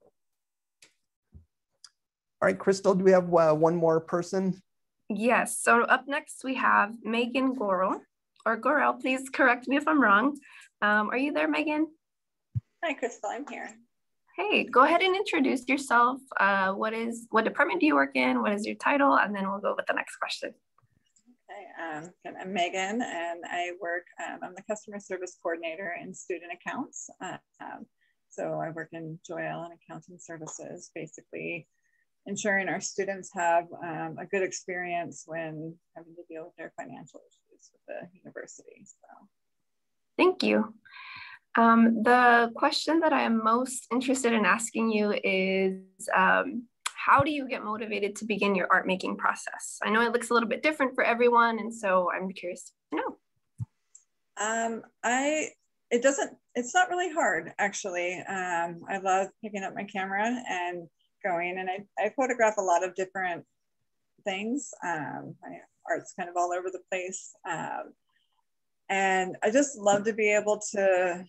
All right, Crystal, do we have uh, one more person? Yes. So up next we have Megan Gorel, or Gorel. Please correct me if I'm wrong. Um, are you there, Megan? Hi, Crystal. I'm here. Hey, go ahead and introduce yourself. Uh, what is what department do you work in? What is your title? And then we'll go with the next question. Okay, um, I'm Megan, and I work. Um, I'm the customer service coordinator in student accounts. Uh, um, so I work in Joy Allen Accounting Services, basically ensuring our students have um, a good experience when having to deal with their financial issues with the university. So, thank you. Um, the question that I am most interested in asking you is um, how do you get motivated to begin your art making process? I know it looks a little bit different for everyone, and so I'm curious to know. Um, I it doesn't it's not really hard actually. Um, I love picking up my camera and going and I, I photograph a lot of different things. Um, my art's kind of all over the place. Um, and I just love to be able to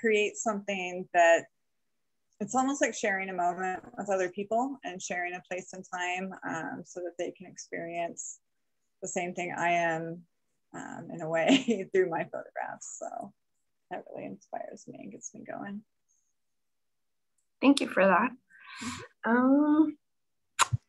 create something that it's almost like sharing a moment with other people and sharing a place and time um, so that they can experience the same thing I am um, in a way through my photographs. So that really inspires me and gets me going. Thank you for that. Um,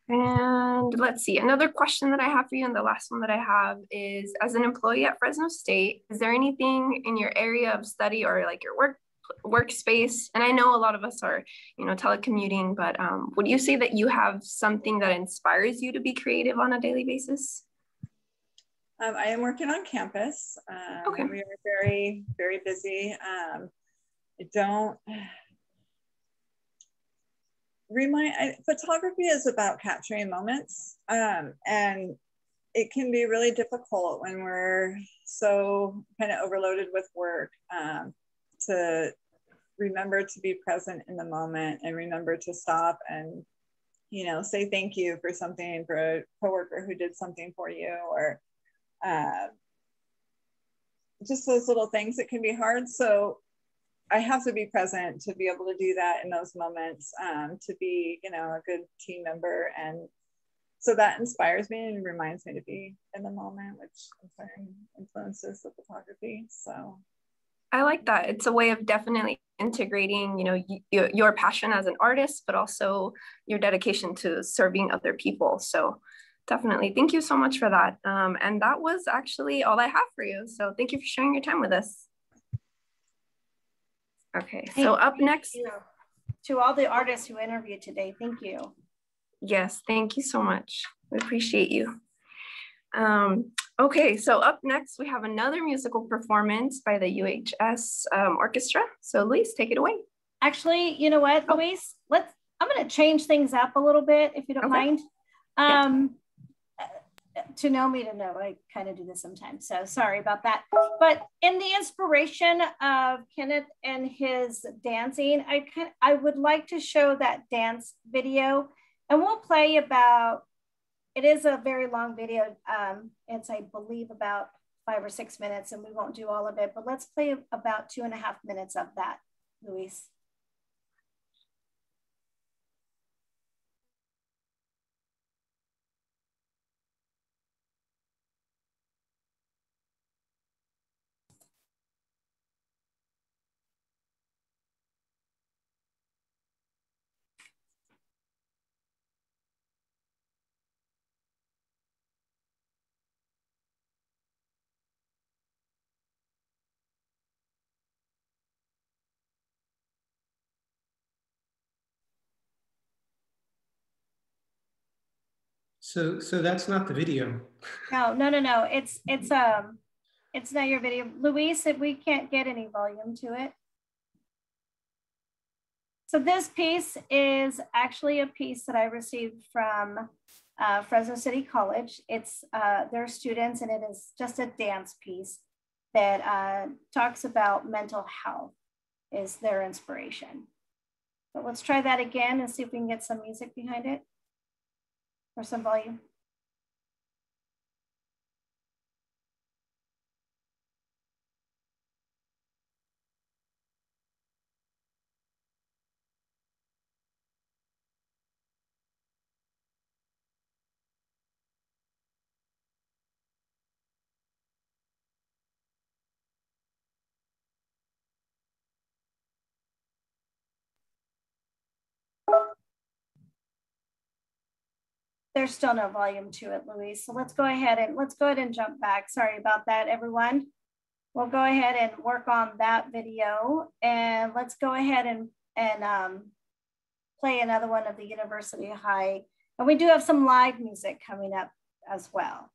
and let's see, another question that I have for you, and the last one that I have is as an employee at Fresno State, is there anything in your area of study or like your work workspace? And I know a lot of us are, you know, telecommuting, but um, would you say that you have something that inspires you to be creative on a daily basis? Um, I am working on campus. Um, okay. We are very, very busy. Um, I don't remind I, photography is about capturing moments um, and it can be really difficult when we're so kind of overloaded with work um, to remember to be present in the moment and remember to stop and you know say thank you for something for a coworker who did something for you or uh, just those little things that can be hard. So I have to be present to be able to do that in those moments, um, to be, you know, a good team member. And so that inspires me and reminds me to be in the moment, which influences the photography. So I like that. It's a way of definitely integrating, you know, y- your passion as an artist, but also your dedication to serving other people. So definitely, thank you so much for that. Um, and that was actually all I have for you. So thank you for sharing your time with us. Okay, so up next. To all the artists who interviewed today, thank you. Yes, thank you so much. We appreciate you. Um, okay, so up next we have another musical performance by the UHS um, Orchestra. So Luis, take it away. Actually, you know what, oh. Luis? Let's. I'm going to change things up a little bit, if you don't okay. mind. Um, yeah. To know me to know, I kind of do this sometimes. So sorry about that. But in the inspiration of Kenneth and his dancing, I kind I would like to show that dance video, and we'll play about it is a very long video. Um, it's, I believe, about five or six minutes, and we won't do all of it, but let's play about two and a half minutes of that, Luis. So, so that's not the video. No, no, no, no. It's, it's, um, it's not your video. Luis, if we can't get any volume to it. So this piece is actually a piece that I received from uh, Fresno City College. It's uh, their students and it is just a dance piece that uh, talks about mental health is their inspiration. But let's try that again and see if we can get some music behind it or some volume. There's still no volume to it, Luis. So let's go ahead and let's go ahead and jump back. Sorry about that, everyone. We'll go ahead and work on that video and let's go ahead and, and um, play another one of the University High. And we do have some live music coming up as well.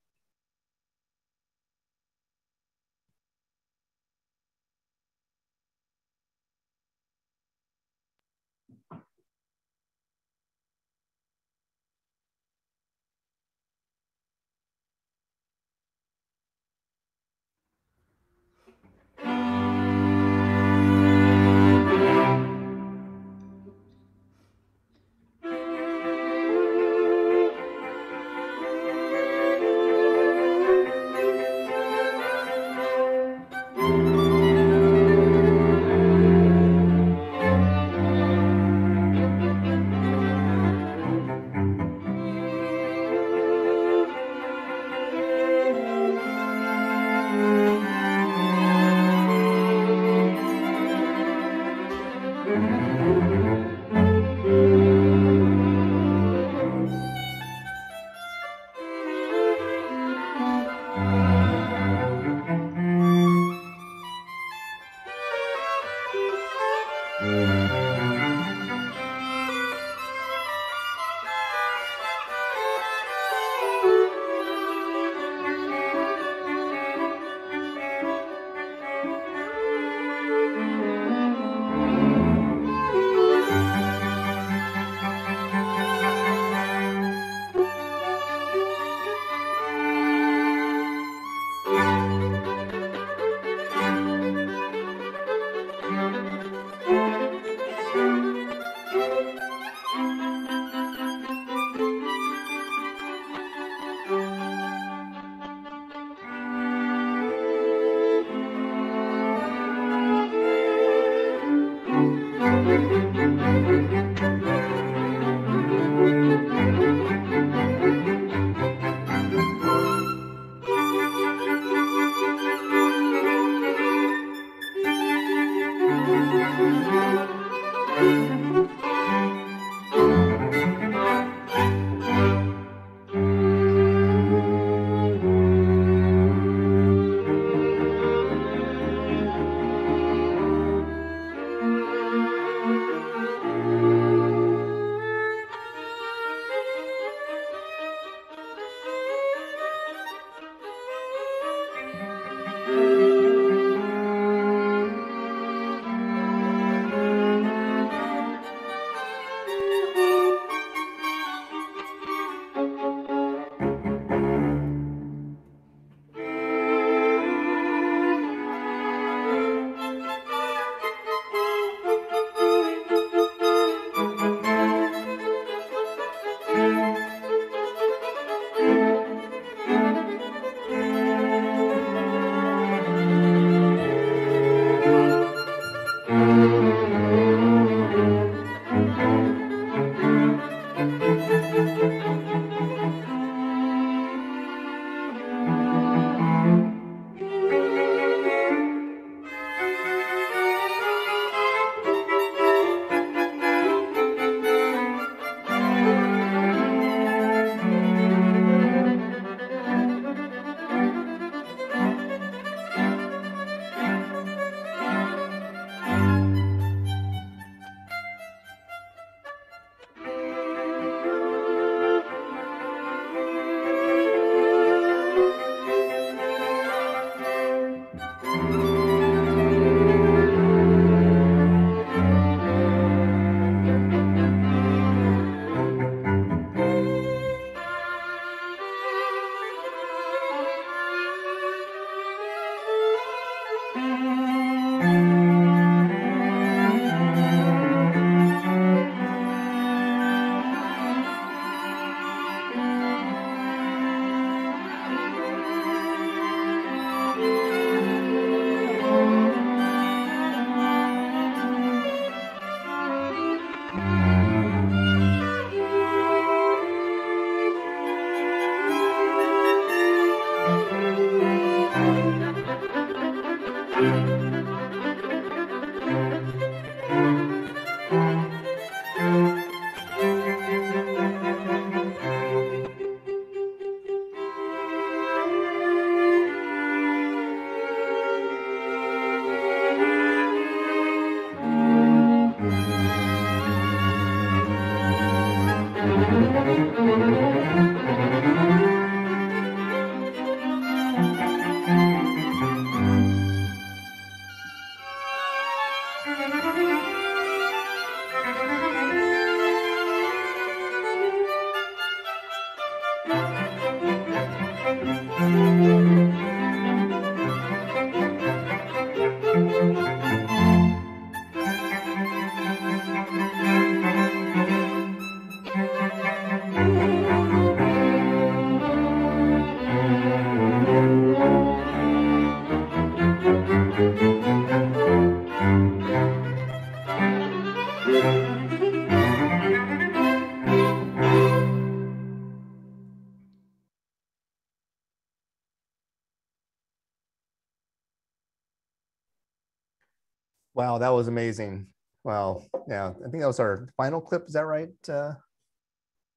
That was amazing. Wow. Yeah, I think that was our final clip. Is that right? Uh,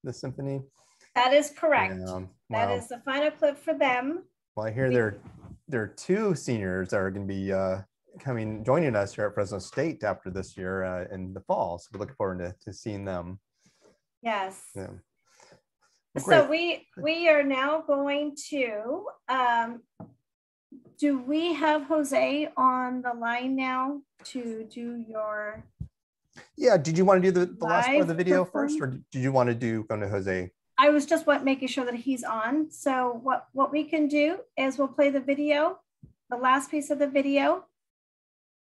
the symphony? That is correct. Yeah, wow. That is the final clip for them. Well, I hear there, there are two seniors that are going to be uh, coming, joining us here at Fresno State after this year uh, in the fall. So we're looking forward to, to seeing them. Yes. Yeah. Well, so we we are now going to um, do we have Jose on the line now to do your? Yeah, did you want to do the, the last part of the video first or did you want to do go to Jose? I was just what making sure that he's on. So what, what we can do is we'll play the video, the last piece of the video.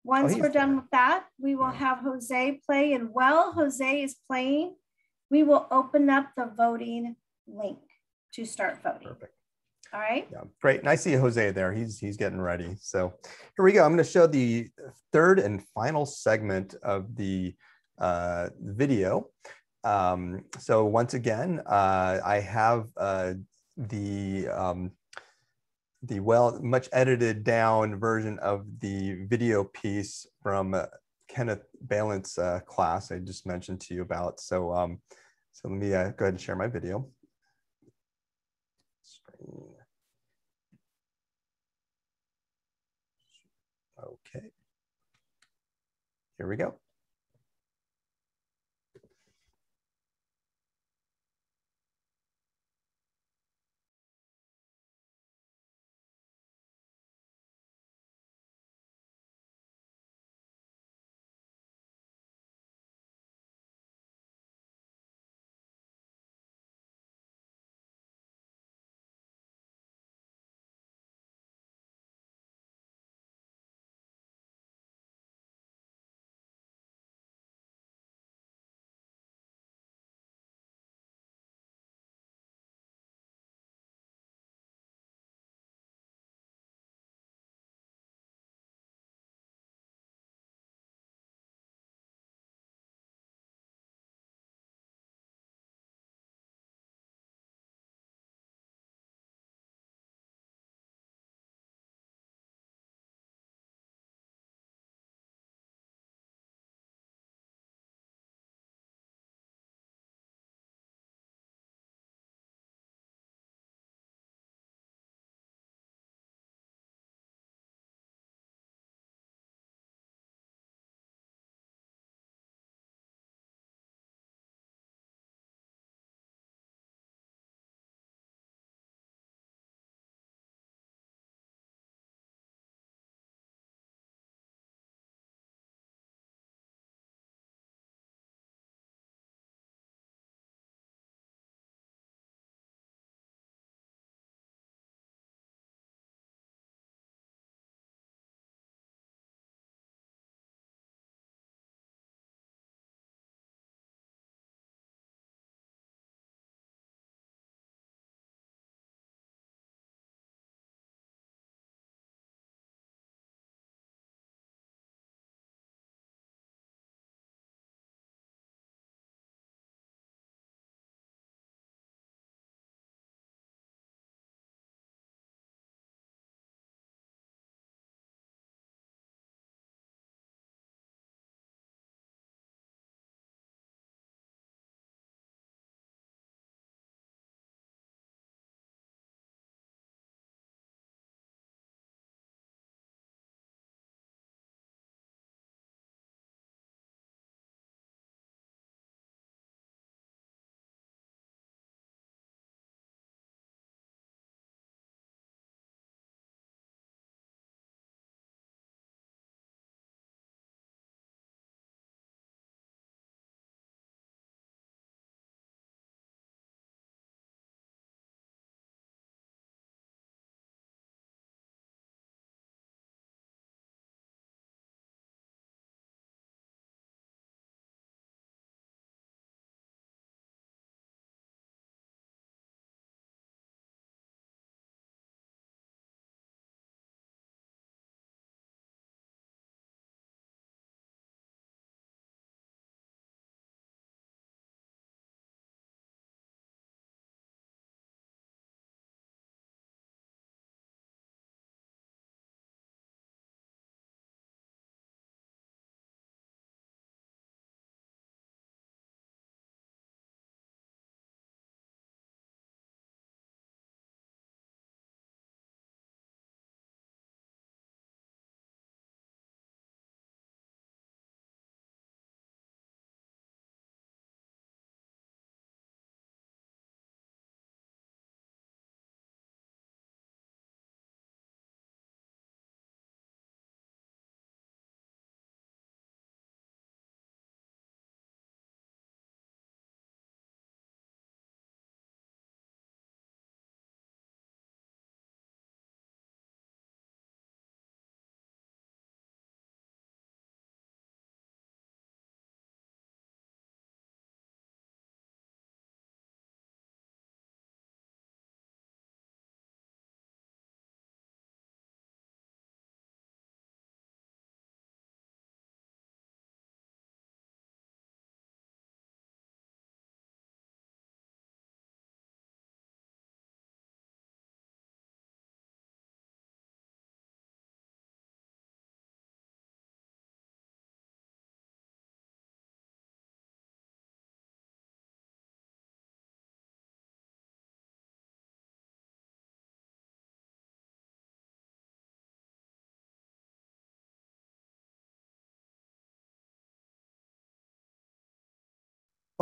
Once oh, we're done with that, we will have Jose play and while Jose is playing, we will open up the voting link to start voting. Perfect. All right. Yeah, great. And I see Jose there. He's he's getting ready. So here we go. I'm going to show the third and final segment of the uh, video. Um, so once again, uh, I have uh, the um, the well much edited down version of the video piece from uh, Kenneth Balint's uh, class I just mentioned to you about. So um, so let me uh, go ahead and share my video. Okay. Here we go.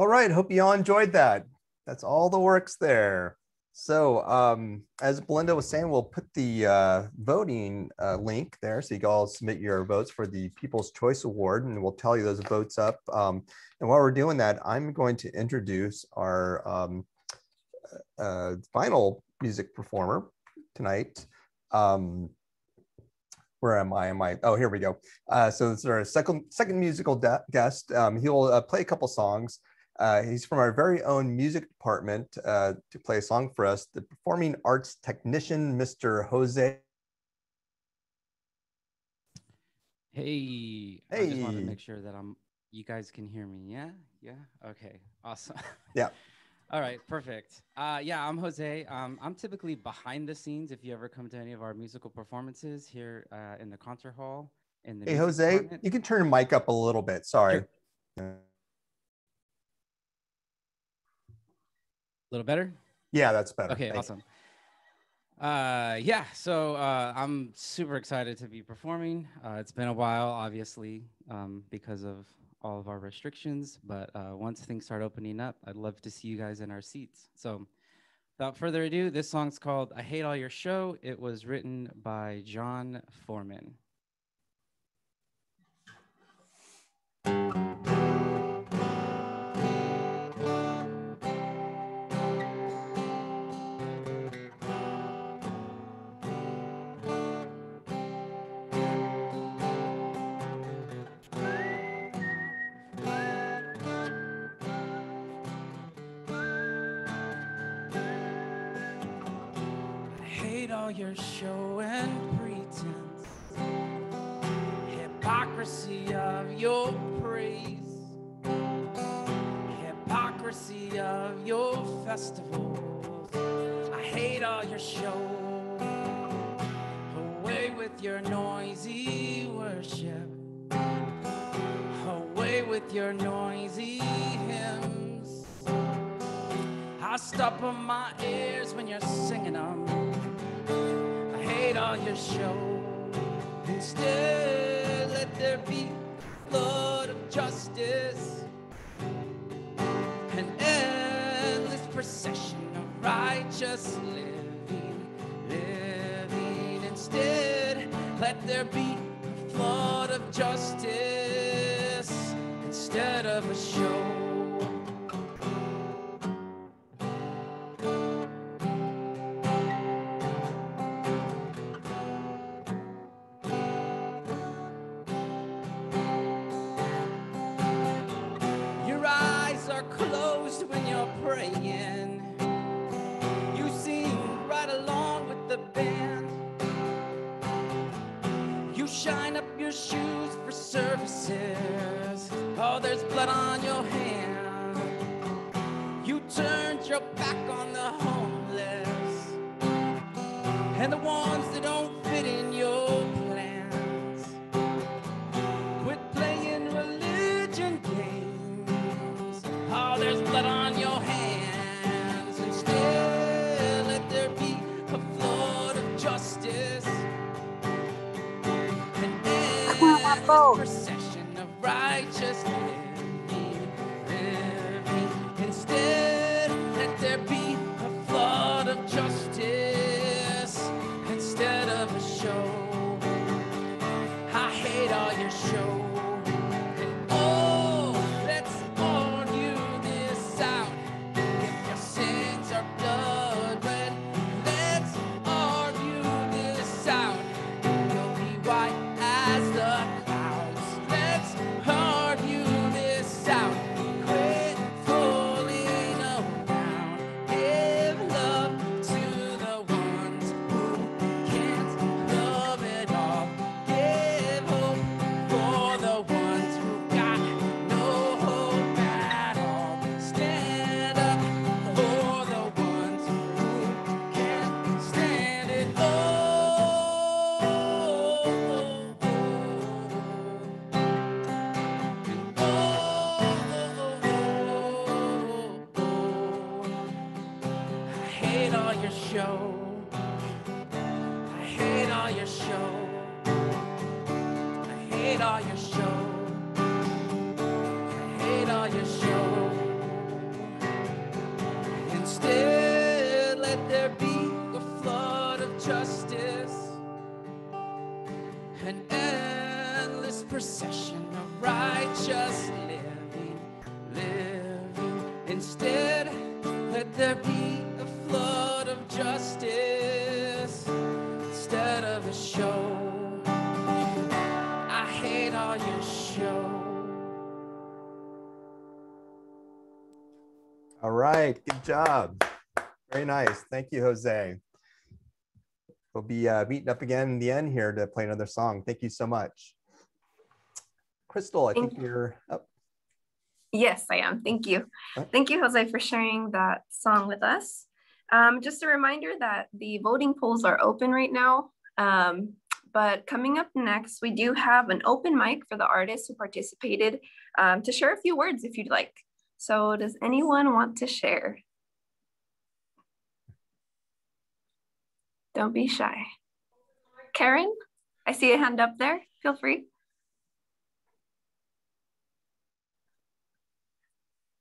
All right. Hope you all enjoyed that. That's all the works there. So um, as Belinda was saying, we'll put the uh, voting uh, link there so you can all submit your votes for the People's Choice Award and we'll tell you those votes up. Um, and while we're doing that, I'm going to introduce our um, uh, final music performer tonight. Um, where am I? Am I? Oh, here we go. Uh, so this is our second second musical guest. Um, he'll uh, play a couple songs. Uh, he's from our very own music department uh, to play a song for us. The performing arts technician, Mr. Jose. Hey, hey. I just want to make sure that I'm. You guys can hear me. Yeah, yeah. Okay, awesome. Yeah. All right, perfect. Uh, yeah, I'm Jose. Um, I'm typically behind the scenes if you ever come to any of our musical performances here uh, in the concert hall. In the hey, Jose, department. you can turn your mic up a little bit. Sorry. Sure. Little better? Yeah, that's better. Okay, Thank awesome. Uh, yeah, so uh, I'm super excited to be performing. Uh, it's been a while, obviously, um, because of all of our restrictions. But uh, once things start opening up, I'd love to see you guys in our seats. So without further ado, this song's called I Hate All Your Show. It was written by John Foreman. Show and pretense, hypocrisy of your praise, hypocrisy of your festivals. I hate all your show. Away with your noisy worship, away with your noisy hymns. I stop on my ears when you're singing them all your show. Instead, let there be flood of justice, an endless procession of righteous living, living. Instead, let there be flood of justice instead of a show. Job. Very nice. Thank you, Jose. We'll be uh, meeting up again in the end here to play another song. Thank you so much. Crystal, I think you're up. Yes, I am. Thank you. Thank you, Jose, for sharing that song with us. Um, just a reminder that the voting polls are open right now. Um, but coming up next, we do have an open mic for the artists who participated um, to share a few words if you'd like. So does anyone want to share? Don't be shy. Karen, I see a hand up there. Feel free.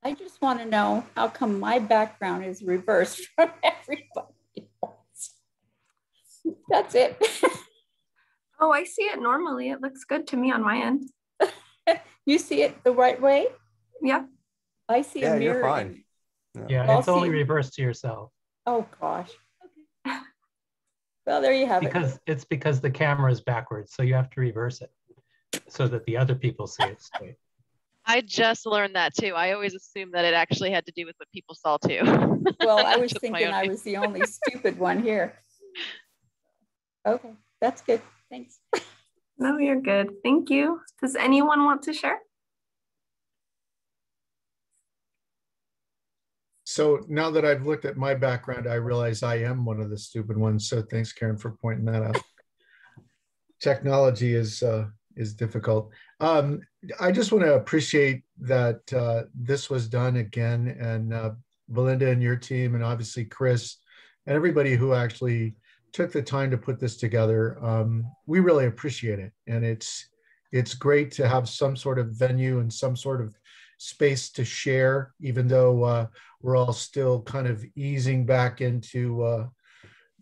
I just want to know how come my background is reversed from everybody else. That's it. oh, I see it normally. It looks good to me on my end. you see it the right way? Yeah. I see yeah, a mirror. you're fine. Yeah, yeah it's only reversed to yourself. Oh gosh. Okay. well, there you have because, it. Because it's because the camera is backwards, so you have to reverse it so that the other people see it straight. I just learned that too. I always assumed that it actually had to do with what people saw too. Well, I was thinking I was the only stupid one here. Okay, that's good. Thanks. No, you're good. Thank you. Does anyone want to share? So now that I've looked at my background, I realize I am one of the stupid ones. So thanks, Karen, for pointing that out. Technology is uh, is difficult. Um, I just want to appreciate that uh, this was done again, and uh, Belinda and your team, and obviously Chris, and everybody who actually took the time to put this together. Um, we really appreciate it, and it's it's great to have some sort of venue and some sort of space to share, even though uh, we're all still kind of easing back into uh,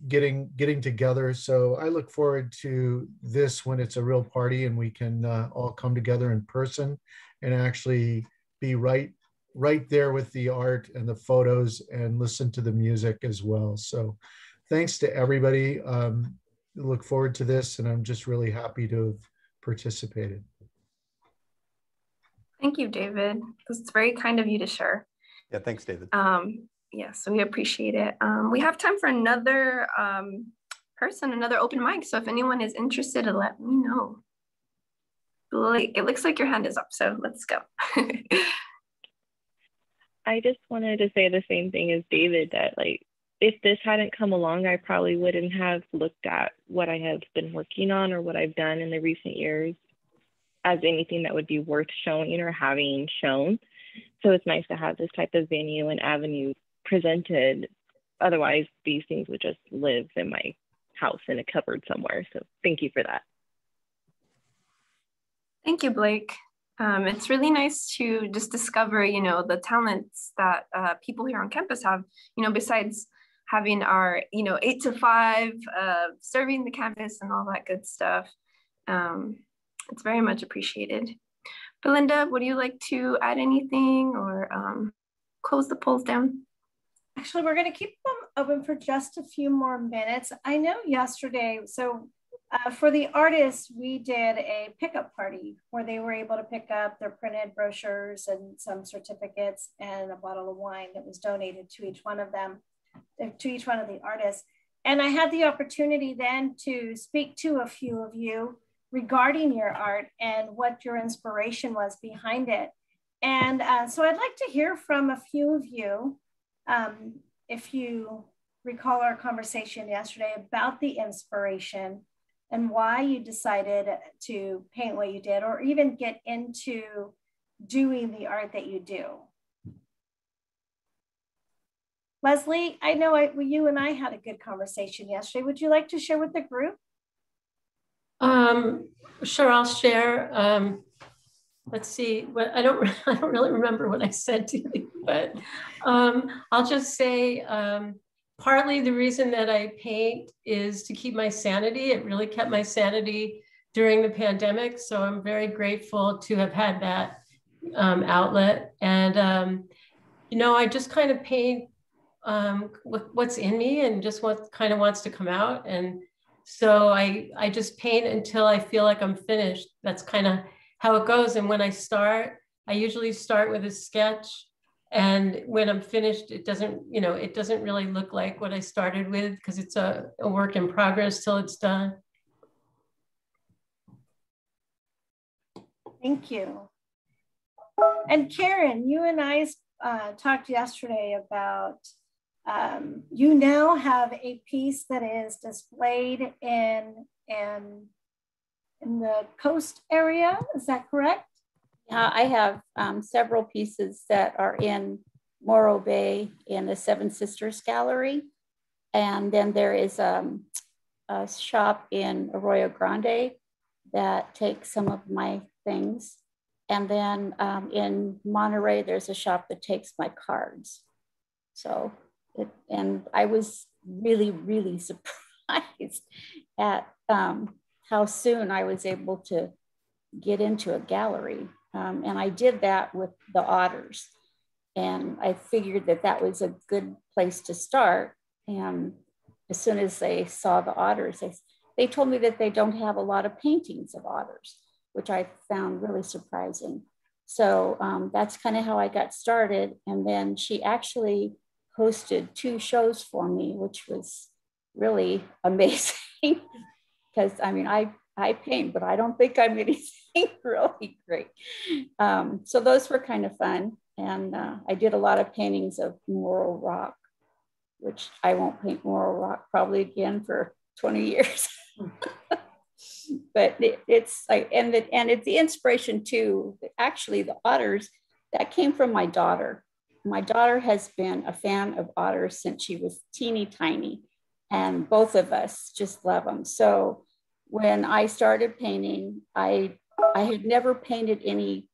getting getting together. So I look forward to this when it's a real party and we can uh, all come together in person and actually be right right there with the art and the photos and listen to the music as well. So thanks to everybody. Um, look forward to this and I'm just really happy to have participated. Thank you, David. It's very kind of you to share. Yeah, thanks, David. Um, yeah, so we appreciate it. Um, we have time for another um, person, another open mic. So if anyone is interested, let me know. It looks like your hand is up, so let's go. I just wanted to say the same thing as David that like if this hadn't come along, I probably wouldn't have looked at what I have been working on or what I've done in the recent years as anything that would be worth showing or having shown. So it's nice to have this type of venue and avenue presented. Otherwise, these things would just live in my house in a cupboard somewhere. So thank you for that. Thank you, Blake. Um, it's really nice to just discover, you know, the talents that uh, people here on campus have, you know, besides having our, you know, eight to five, uh, serving the campus and all that good stuff. Um, it's very much appreciated. Belinda, would you like to add anything or um, close the polls down? Actually, we're going to keep them open for just a few more minutes. I know yesterday, so uh, for the artists, we did a pickup party where they were able to pick up their printed brochures and some certificates and a bottle of wine that was donated to each one of them, to each one of the artists. And I had the opportunity then to speak to a few of you regarding your art and what your inspiration was behind it. And uh, so I'd like to hear from a few of you, um, if you recall our conversation yesterday about the inspiration and why you decided to paint what you did, or even get into doing the art that you do. Leslie, I know I, you and I had a good conversation yesterday. Would you like to share with the group? Um, sure, I'll share. Um, let's see. What I don't. I don't really remember what I said to you, but um, I'll just say um, partly the reason that I paint is to keep my sanity. It really kept my sanity during the pandemic. So I'm very grateful to have had that um, outlet. And, um, you know, I just kind of paint um, what's in me and just what kind of wants to come out. And so I, I just paint until I feel like I'm finished. That's kind of how it goes. And when I start, I usually start with a sketch and when i'm finished it doesn't you know it doesn't really look like what i started with because it's a, a, work in progress till it's done thank you and karen you and i uh, talked yesterday about um, you now have a piece that is displayed in in in the coast area is that correct uh, I have um, several pieces that are in Morro Bay in the Seven Sisters Gallery. And then there is um, a shop in Arroyo Grande that takes some of my things. And then um, in Monterey, there's a shop that takes my cards. So, it, and I was really, really surprised at um, how soon I was able to get into a gallery. Um, and I did that with the otters. And I figured that that was a good place to start. And as soon as they saw the otters, they, they told me that they don't have a lot of paintings of otters, which I found really surprising. So um, that's kind of how I got started. And then she actually hosted two shows for me, which was really amazing. Because I mean, I I paint, but I don't think I'm anything really great. Um, so those were kind of fun. And uh, I did a lot of paintings of Morro Rock, which I won't paint Morro Rock probably again for 20 years. but it, it's like, and, the, and it's the inspiration too, actually the otters, that came from my daughter. My daughter has been a fan of otters since she was teeny tiny and both of us just love them. So when I started painting, I I had never painted any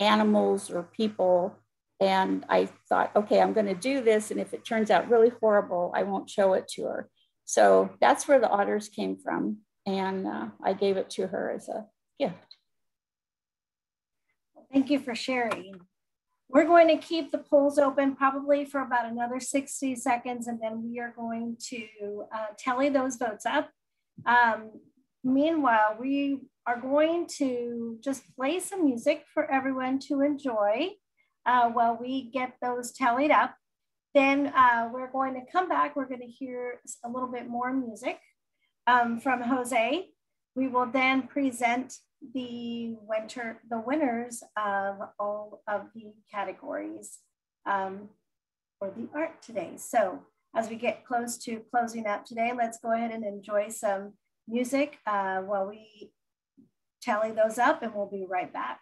animals or people. And I thought, okay, I'm going to do this. And if it turns out really horrible, I won't show it to her. So that's where the otters came from. And uh, I gave it to her as a gift. Thank you for sharing. We're going to keep the polls open probably for about another 60 seconds, and then we are going to uh, tally those votes up. Um, Meanwhile, we are going to just play some music for everyone to enjoy uh, while we get those tallied up. Then uh, we're going to come back. We're going to hear a little bit more music um, from Jose. We will then present the winter, the winners of all of the categories um, for the art today. So as we get close to closing up today, let's go ahead and enjoy some music uh, while we tally those up and we'll be right back.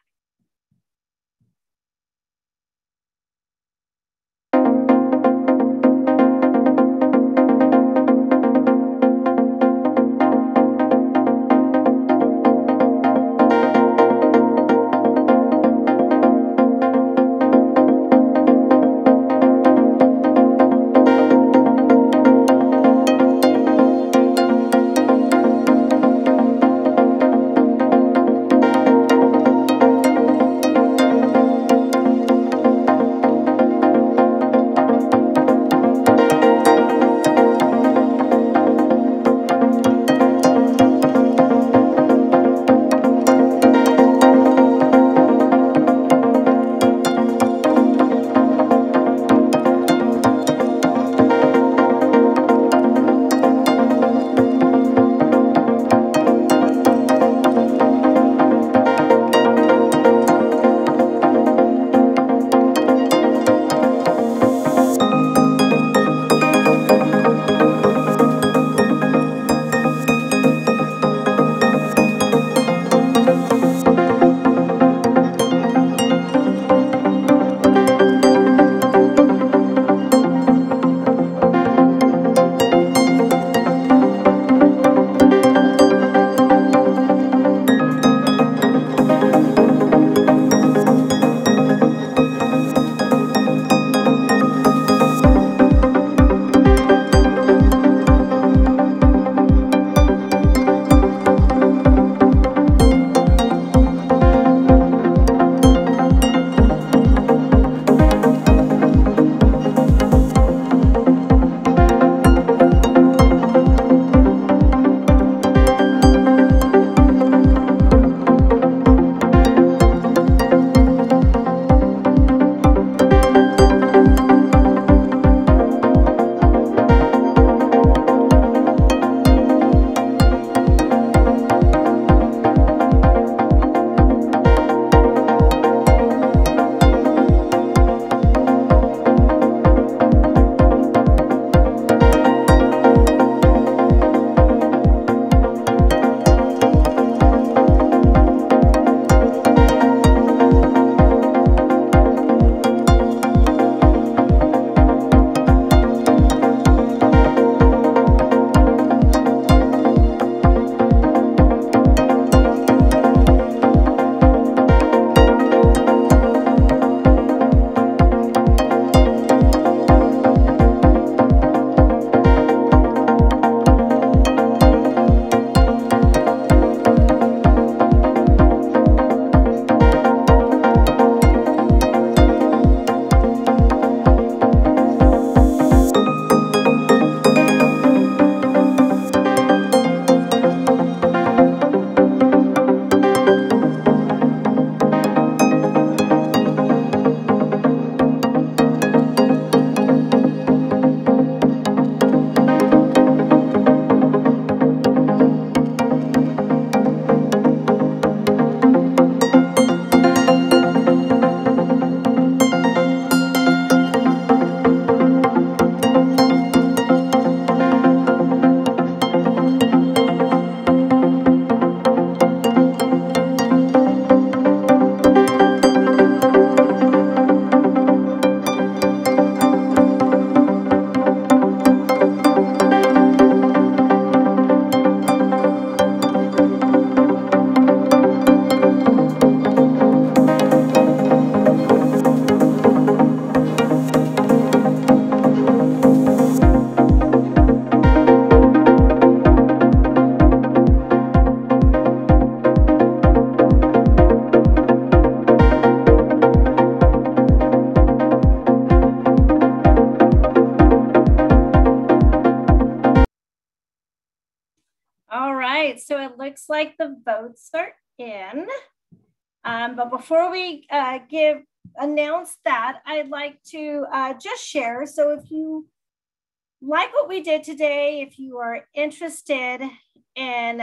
Looks like the votes are in. Um, but before we uh, give announce that, I'd like to uh, just share. So if you like what we did today, if you are interested in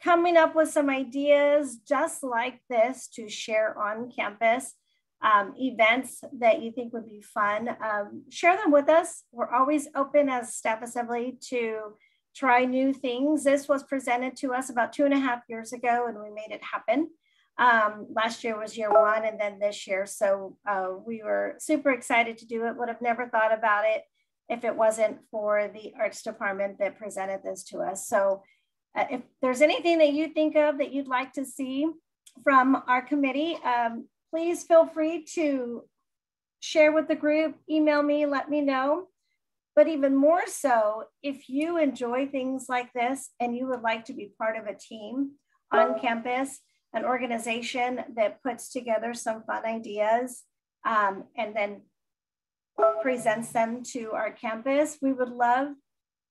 coming up with some ideas just like this to share on campus, um, events that you think would be fun, um, share them with us. We're always open as staff assembly to try new things. This was presented to us about two and a half years ago and we made it happen. Um, last year was year one and then this year. So uh, we were super excited to do it, would have never thought about it if it wasn't for the arts department that presented this to us. So uh, if there's anything that you think of that you'd like to see from our committee, um, please feel free to share with the group, email me, let me know. But even more so, if you enjoy things like this and you would like to be part of a team on campus, an organization that puts together some fun ideas um, and then presents them to our campus, we would love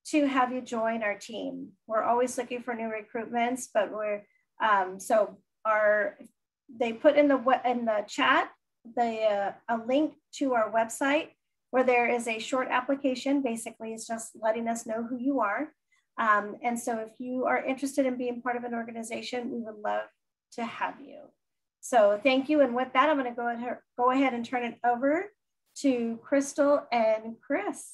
to have you join our team. We're always looking for new recruitments, but we're um, so our they put in the in the chat the uh, a link to our website where there is a short application. Basically, it's just letting us know who you are. Um, and so if you are interested in being part of an organization, we would love to have you. So thank you. And with that, I'm going to go ahead, go ahead and turn it over to Crystal and Chris.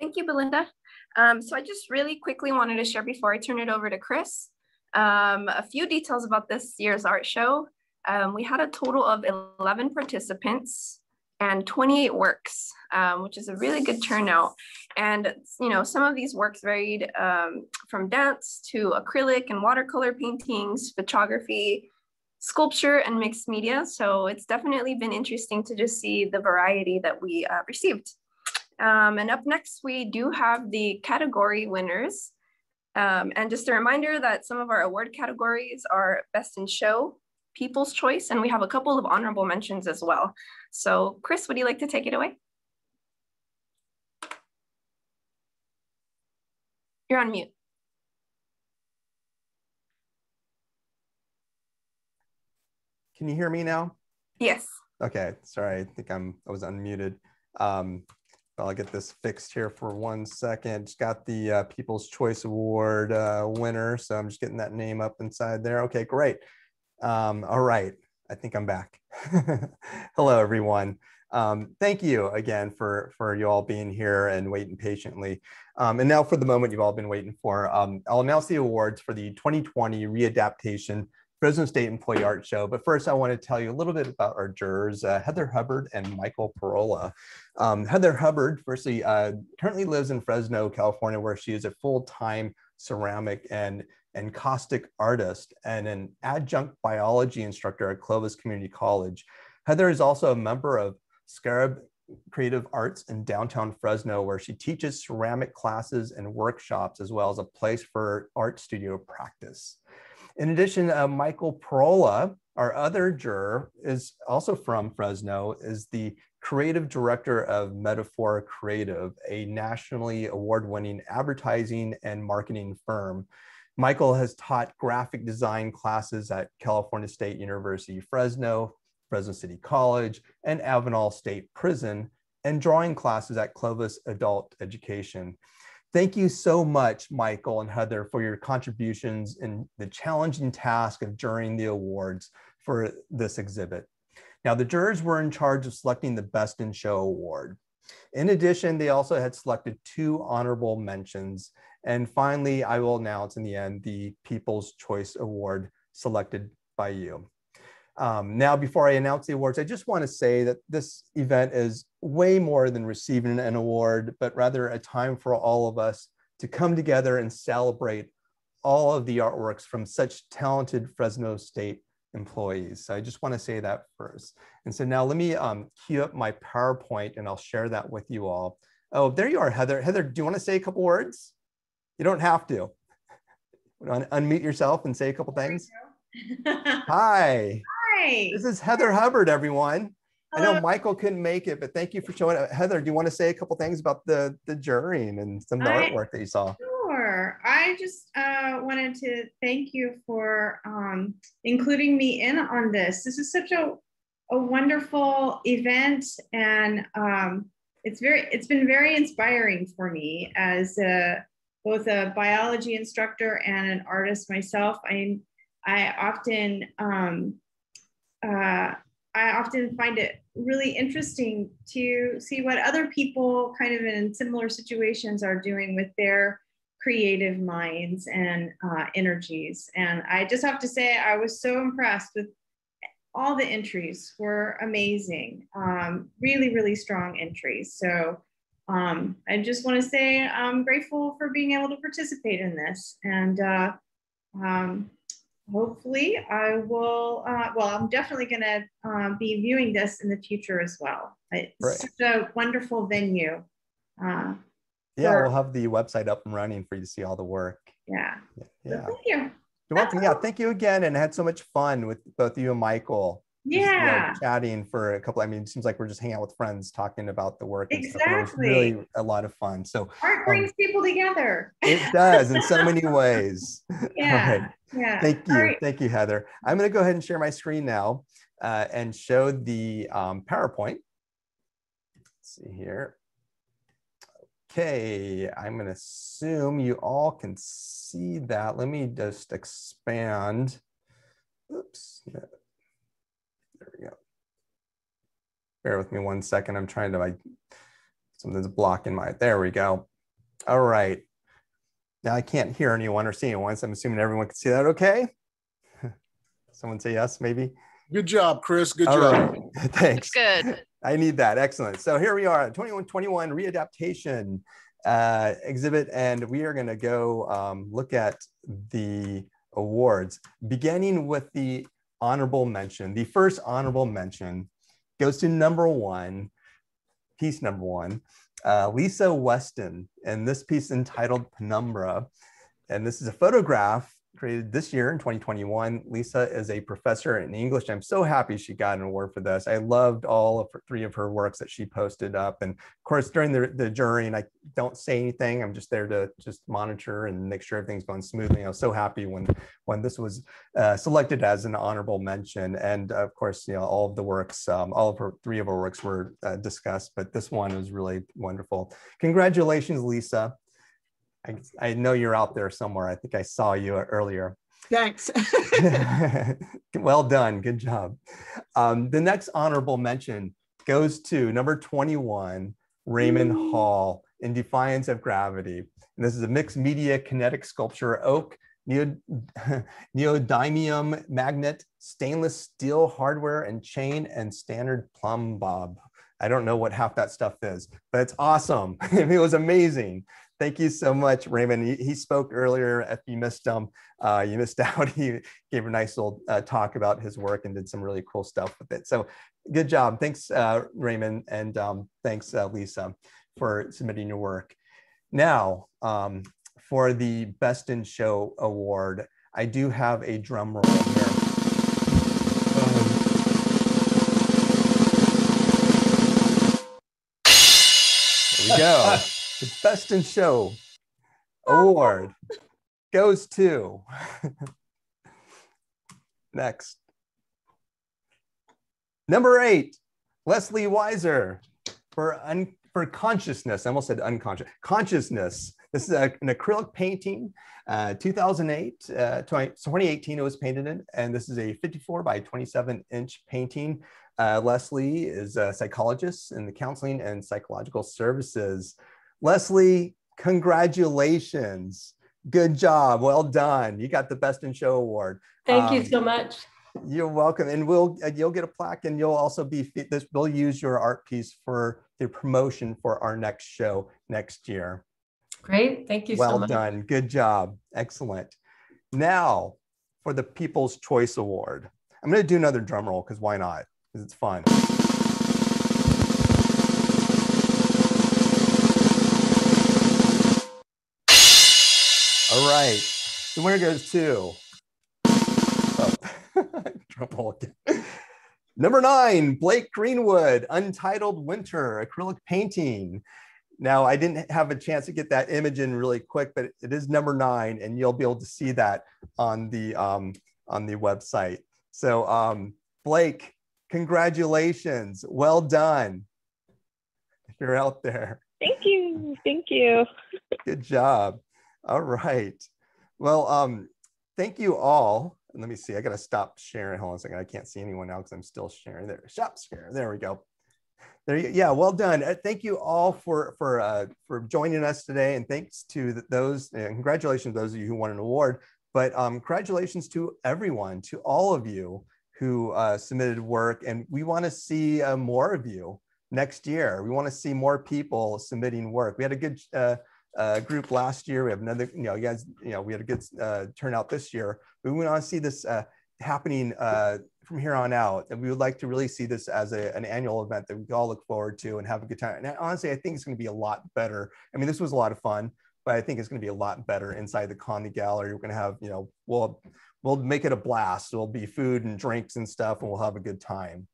Thank you, Belinda. Um, so I just really quickly wanted to share before I turn it over to Chris, um, a few details about this year's art show. Um, we had a total of 11 participants and 28 works, um, which is a really good turnout. And, you know, some of these works varied um, from dance to acrylic and watercolor paintings, photography, sculpture, and mixed media. So it's definitely been interesting to just see the variety that we uh, received. Um, and up next, we do have the category winners. Um, and just a reminder that some of our award categories are Best in Show, People's Choice, and we have a couple of honorable mentions as well. So Chris, would you like to take it away? You're on mute. Can you hear me now? Yes. Okay, sorry, I think I'm, I was unmuted. Um, I'll get this fixed here for one second. Just got the uh, People's Choice Award uh, winner. So I'm just getting that name up inside there. Okay, great. Um, all right, I think I'm back. Hello, everyone. Um, thank you again for, for you all being here and waiting patiently. Um, and now for the moment you've all been waiting for. Um, I'll announce the awards for the 2020 readaptation Fresno State Employee Art Show. But first, I want to tell you a little bit about our jurors, uh, Heather Hubbard and Michael Parola. Um, Heather Hubbard, firstly, uh, currently lives in Fresno, California, where she is a full-time ceramic and, encaustic artist and an adjunct biology instructor at Clovis Community College. Heather is also a member of Scarab Creative Arts in downtown Fresno, where she teaches ceramic classes and workshops, as well as a place for art studio practice. In addition, uh, Michael Parola, our other juror, is also from Fresno, is the creative director of Metaphor Creative, a nationally award-winning advertising and marketing firm. Michael has taught graphic design classes at California State University, Fresno, Fresno City College, and Avenal State Prison, and drawing classes at Clovis Adult Education. Thank you so much, Michael and Heather, for your contributions in the challenging task of jurying the awards for this exhibit. Now, the jurors were in charge of selecting the Best in Show award. In addition, they also had selected two honorable mentions. And finally, I will announce in the end the People's Choice Award selected by you. Um, now, before I announce the awards, I just want to say that this event is way more than receiving an award, but rather a time for all of us to come together and celebrate all of the artworks from such talented Fresno State employees. So I just want to say that first. And so now let me um, queue up my PowerPoint and I'll share that with you all. Oh, there you are, Heather. Heather, do you want to say a couple words? You don't have to. unmute yourself and say a couple things. Hi. Hi. This is Heather Hubbard, everyone. I know Michael couldn't make it, but thank you for showing up. Heather, do you want to say a couple things about the the jurying and some of the I- artwork that you saw? Sure. I just uh, wanted to thank you for um, including me in on this. This is such a, a wonderful event, and um, it's very it's been very inspiring for me as a, both a biology instructor and an artist myself. I I often um, uh, I often find it really interesting to see what other people kind of in similar situations are doing with their creative minds and uh, energies. And I just have to say, I was so impressed with all the entries were amazing, um, really, really strong entries. So um, I just want to say I'm grateful for being able to participate in this. And uh, um, hopefully I will, uh, well, I'm definitely going to um, be viewing this in the future as well. It's Right. such a wonderful venue. Uh, Yeah, for- we'll have the website up and running for you to see all the work. yeah. Yeah. Thank you. You're welcome. Yeah, thank you again, and I had so much fun with both you and Michael. Just, you know, Yeah. chatting for a couple. I mean, it seems like we're just hanging out with friends, talking about the work. And stuff, but it was Exactly. really a lot of fun. So Art um, brings people together. it does in so many ways. Yeah, right. yeah. Thank you. Right. Thank you, Heather. I'm going to go ahead and share my screen now uh, and show the um, PowerPoint. Let's see here. Okay, I'm going to assume you all can see that. Let me just expand. Oops. yeah. There we go. Bear with me one second. I'm trying to, like, something's blocking my, there we go. All right. Now I can't hear anyone or see anyone, so I'm assuming everyone can see that okay? Someone say yes, maybe? Good job, Chris. Good All job. right. Thanks. Good. I need that. Excellent. So here we are, 2121 readaptation uh, exhibit, and we are going to go um, look at the awards, beginning with the honorable mention. The first honorable mention goes to number one, piece number one, uh, Lisa Weston, and this piece entitled Penumbra. And this is a photograph created this year in 2021. Lisa is a professor in English. I'm so happy she got an award for this. I loved all of her, three of her works that she posted up. And of course, during the, the jury, and I don't say anything, I'm just there to just monitor and make sure everything's going smoothly. I was so happy when, when this was uh, selected as an honorable mention. And of course, you know, all of the works, um, all of her, three of her works were uh, discussed, but this one was really wonderful. Congratulations, Lisa. I, I know you're out there somewhere. I think I saw you earlier. Thanks. well done. Good job. Um, the next honorable mention goes to number 21, Raymond Hall in Defiance of Gravity. And this is a mixed media kinetic sculpture, oak, neo, neodymium magnet, stainless steel hardware and chain, and standard plumb bob. I don't know what half that stuff is, but it's awesome. it was amazing. Thank you so much, Raymond. He, he spoke earlier. If you missed him, uh, you missed out. He gave a nice little uh, talk about his work and did some really cool stuff with it. So good job. Thanks, uh, Raymond. And um, thanks, uh, Lisa, for submitting your work. Now, um, for the Best in Show Award, I do have a drum roll here. The Best in Show Award goes to next. Number eight, Leslie Weiser for un, for consciousness. I almost said unconscious. Consciousness. This is a, an acrylic painting, uh, 2008, uh, 20, 2018 it was painted in, and this is a 54 by 27 inch painting. Uh, Leslie is a psychologist in the counseling and psychological services. Leslie, congratulations. Good job. Well done. You got the Best in Show Award. Thank you Um, so much. you're welcome, and we'll you'll get a plaque, and you'll also be this. We'll use your art piece for the promotion for our next show next year. Great. Thank you well so much. done, good job, excellent. Now for the People's Choice Award, I'm going to do another drum roll because why not? Because it's fun. All right, the winner goes to. Oh, again. Number nine, Blake Greenwood, Untitled Winter, acrylic painting. Now, I didn't have a chance to get that image in really quick, but it is number nine, and you'll be able to see that on the um, on the website. So, um, Blake, congratulations, well done. If you're out there. Thank you, thank you. Good job. All right. Well, um, thank you all. And let me see. I got to stop sharing. Hold on a second. I can't see anyone now because I'm still sharing. There, shop share. There we go. There you, yeah, well done. Uh, thank you all for for uh, for joining us today, and thanks to the, those. And congratulations to those of you who won an award. But um, congratulations to everyone, to all of you who uh, submitted work, and we want to see uh, more of you next year. We want to see more people submitting work. We had a good uh, uh, group last year. We have another, you know, you guys, you know, we had a good uh, turnout this year. We want to see this uh, happening uh, from here on out. And we would like to really see this as a, an annual event that we all look forward to and have a good time. And honestly, I think it's going to be a lot better. I mean, this was a lot of fun, but I think it's going to be a lot better inside the Conley Gallery. We're going to have, you know, we'll, we'll make it a blast. There'll be food and drinks and stuff, and we'll have a good time.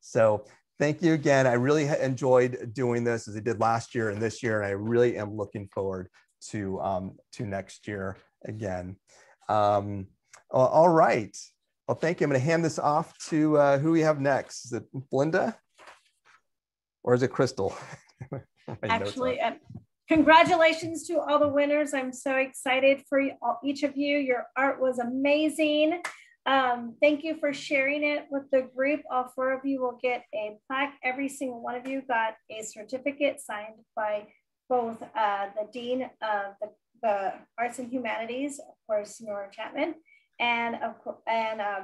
So thank you again. I really enjoyed doing this as I did last year and this year, and I really am looking forward to um, to next year again. Um, all right. Well, thank you. I'm going to hand this off to uh, who we have next. Is it Belinda or is it Crystal? Actually, uh, congratulations to all the winners. I'm so excited for each of you. Your art was amazing. Um, thank you for sharing it with the group. All four of you will get a plaque. Every single one of you got a certificate signed by both uh, the Dean of the, the, Arts and Humanities, of course, Nora Chapman, and, of, and uh,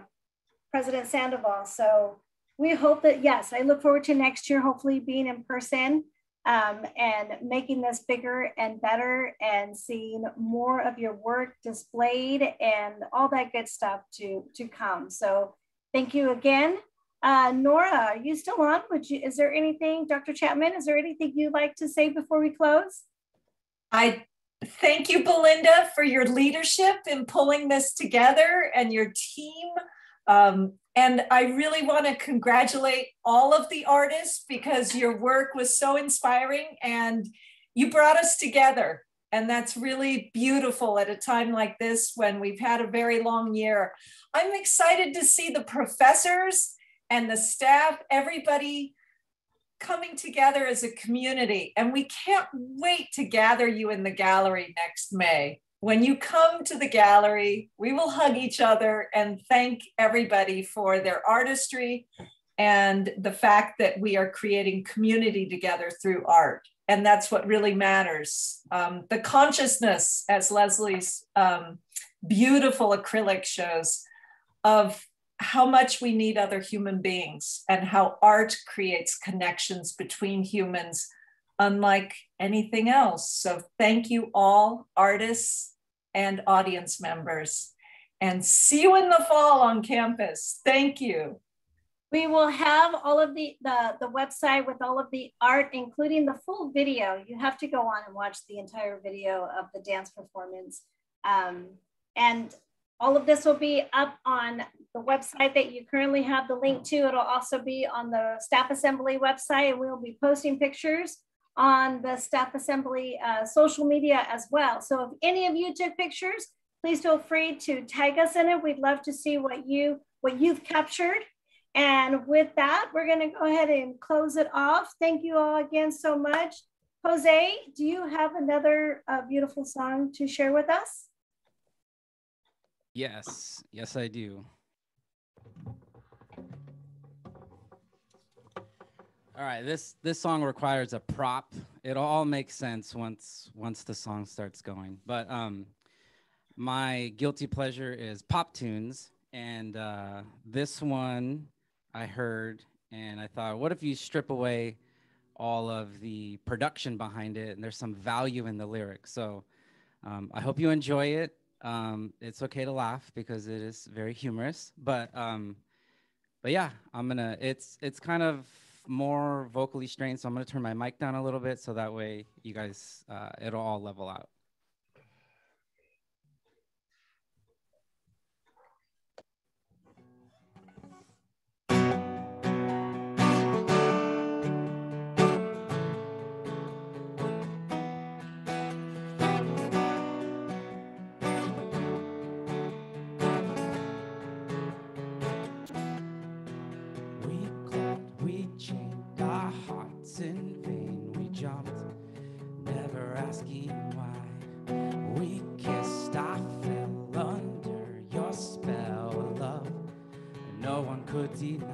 President Sandoval. So we hope that, yes, I look forward to next year, hopefully being in person um, and making this bigger and better and seeing more of your work displayed and all that good stuff to, to come. So thank you again. Uh, Nora, are you still on? Would you, is there anything, Dr. Chapman, is there anything you'd like to say before we close? I thank you, Belinda, for your leadership in pulling this together and your team. Um, and I really want to congratulate all of the artists because your work was so inspiring and you brought us together. And that's really beautiful at a time like this when we've had a very long year. I'm excited to see the professors and the staff, everybody coming together as a community. And we can't wait to gather you in the gallery next May when you come to the gallery, we will hug each other and thank everybody for their artistry and the fact that we are creating community together through art. And that's what really matters. Um, the consciousness, as Leslie's um, beautiful acrylic shows, of how much we need other human beings and how art creates connections between humans unlike anything else. So thank you all, artists, and audience members. And see you in the fall on campus. Thank you. We will have all of the, the, the website with all of the art, including the full video. You have to go on and watch the entire video of the dance performance. Um, and all of this will be up on the website that you currently have the link to. It'll also be on the staff assembly website and we'll be posting pictures on the staff assembly uh, social media as well. So if any of you took pictures, please feel free to tag us in it. We'd love to see what you what you've captured. And with that, we're going to go ahead and close it off. Thank you all again so much. Jose, do you have another uh, beautiful song to share with us? Yes, yes, I do. All right, this this song requires a prop. It all makes sense once once the song starts going. But um, my guilty pleasure is pop tunes, and uh, this one I heard, and I thought, what if you strip away all of the production behind it, and there's some value in the lyrics. So um, I hope you enjoy it. Um, it's okay to laugh because it is very humorous, but um, but yeah, I'm gonna. It's it's kind of more vocally strained, so I'm gonna turn my mic down a little bit so that way you guys, uh, it'll all level out. it's in vain we jumped, never asking why. We kissed, I fell under your spell of love, no one could deny.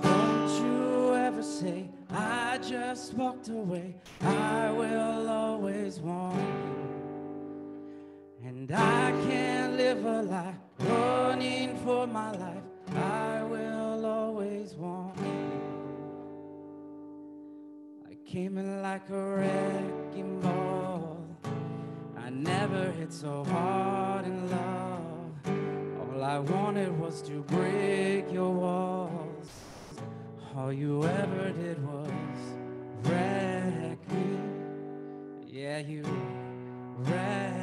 Don't you ever say, I just walked away, I will always want you. And I can't live a lie, running for my life. I came in like a wrecking ball. I never hit so hard in love. All I wanted was to break your walls. All you ever did was wreck me. Yeah, you wrecked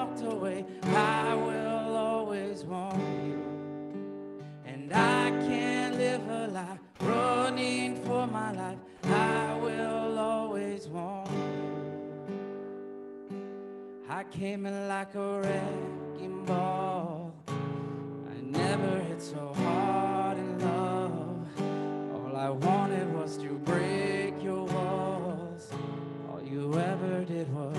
walked away. I will always want you. And I can't live a lie running for my life. I will always want you. I came in like a wrecking ball. I never hit so hard in love. All I wanted was to break your walls. All you ever did was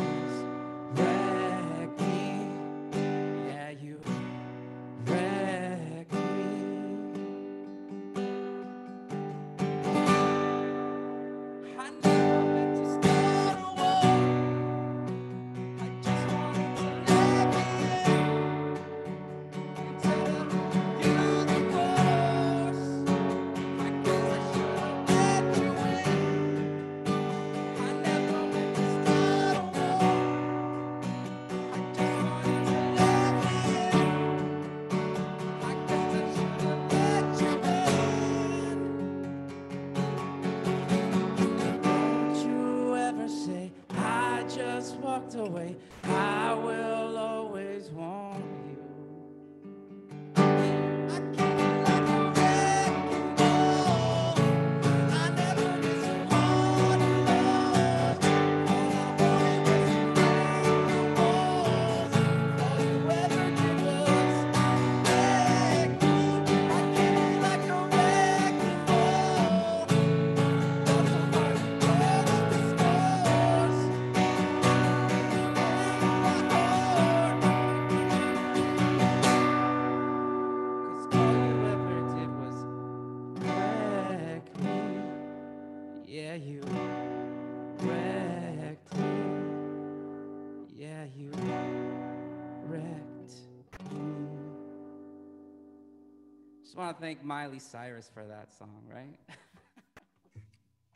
Just want to thank Miley Cyrus for that song, right?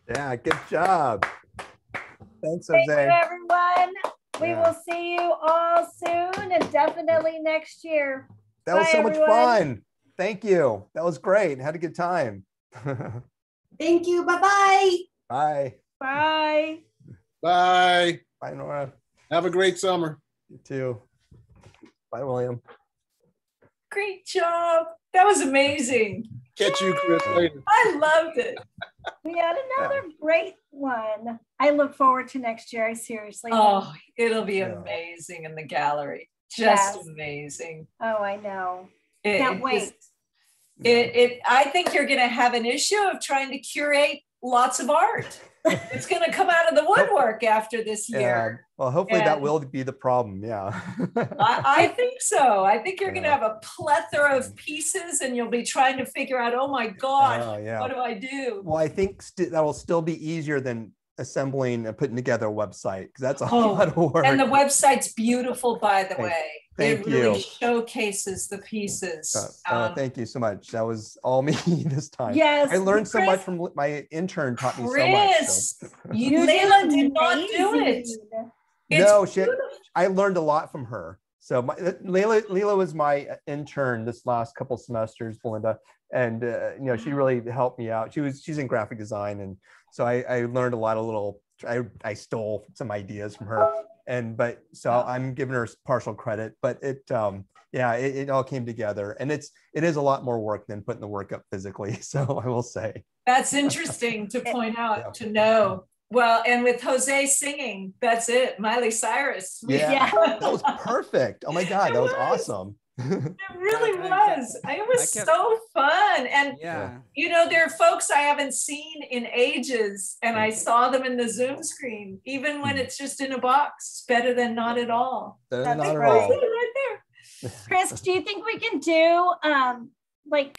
Yeah, good job. Thanks, Jose. Thank you, Jose. everyone. We Yeah. will see you all soon and definitely next year. That was Bye, so much everyone. fun. Thank you. That was great. Had a good time. Thank you. Bye-bye. Bye. Bye. Bye. Bye, Nora. Have a great summer. You too. Bye, William. Great job. That was amazing. Catch you, Chris, later. I loved it. We had another great one. I look forward to next year. I seriously. Oh, it'll be amazing in the gallery. Just Yes. amazing. Oh, I know. It- Can't it wait. just- It, it, I think you're going to have an issue of trying to curate lots of art. it's going to come out of the woodwork after this Yeah. year. Well, hopefully that will be the problem. Yeah. I, I think so. I think you're going to have a plethora of pieces and you'll be trying to figure out, oh my God, Oh, yeah. what do I do? well, I think st- that will still be easier than assembling and putting together a website because that's a Oh, lot of work. And the website's beautiful, by the way. Thank it really you. showcases the pieces. Uh, uh, Um, thank you so much. That was all me this time. Yes, I learned so much from my intern taught me so much. Chris, so- you, Layla did not do it. It's no, she, I learned a lot from her. So my, uh, Leila, Leila was my uh, intern this last couple semesters, Belinda, and uh, you know she really helped me out. She was she's in graphic design, and so I, I learned a lot of little. I, I stole some ideas from her, and but so I'm giving her partial credit. But it um yeah, it, it all came together, and it's it is a lot more work than putting the work up physically. So I will say That's interesting to point out, to know. Well, and with Jose singing, that's it. Miley Cyrus. We- Yeah, that was perfect. Oh my god, that was awesome. It really was. It was so fun. And Yeah. you know, there are folks I haven't seen in ages, and I saw them in the Zoom screen, even when it's just in a box. It's better than not at all. Better than That's not at right. all. Right there. Chris, do you think we can do um like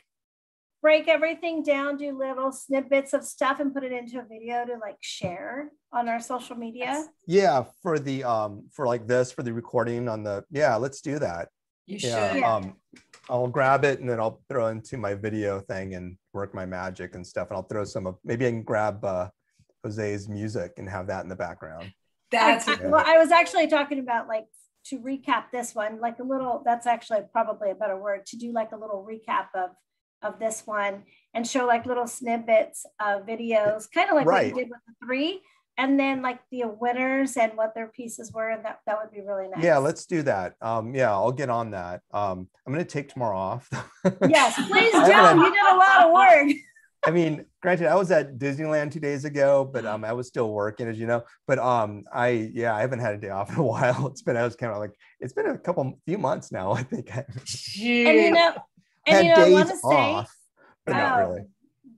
break everything down, do little snippets of stuff and put it into a video to like share on our social media? Yeah, for the um for like this for the recording on the yeah, let's do that. You yeah, should. Um, I'll grab it and then I'll throw into my video thing and work my magic and stuff. And I'll throw some of maybe I can grab uh, Jose's music and have that in the background. That's I, well, I was actually talking about like to recap this one, like a little, that's actually probably a better word to do like a little recap of of this one and show like little snippets of videos, kind of like what you did with the three, and then like the winners and what their pieces were, and that that would be really nice. Yeah, let's do that. Um, yeah, I'll get on that. Um, I'm gonna take tomorrow off. Yes, please do. You did a lot of work. I mean, granted, I was at Disneyland two days ago, but um, I was still working, as you know. But um, I yeah, I haven't had a day off in a while. It's been I was kind of like it's been a couple few months now. I think And you know, and you know, I days want to say, off, but not um, really.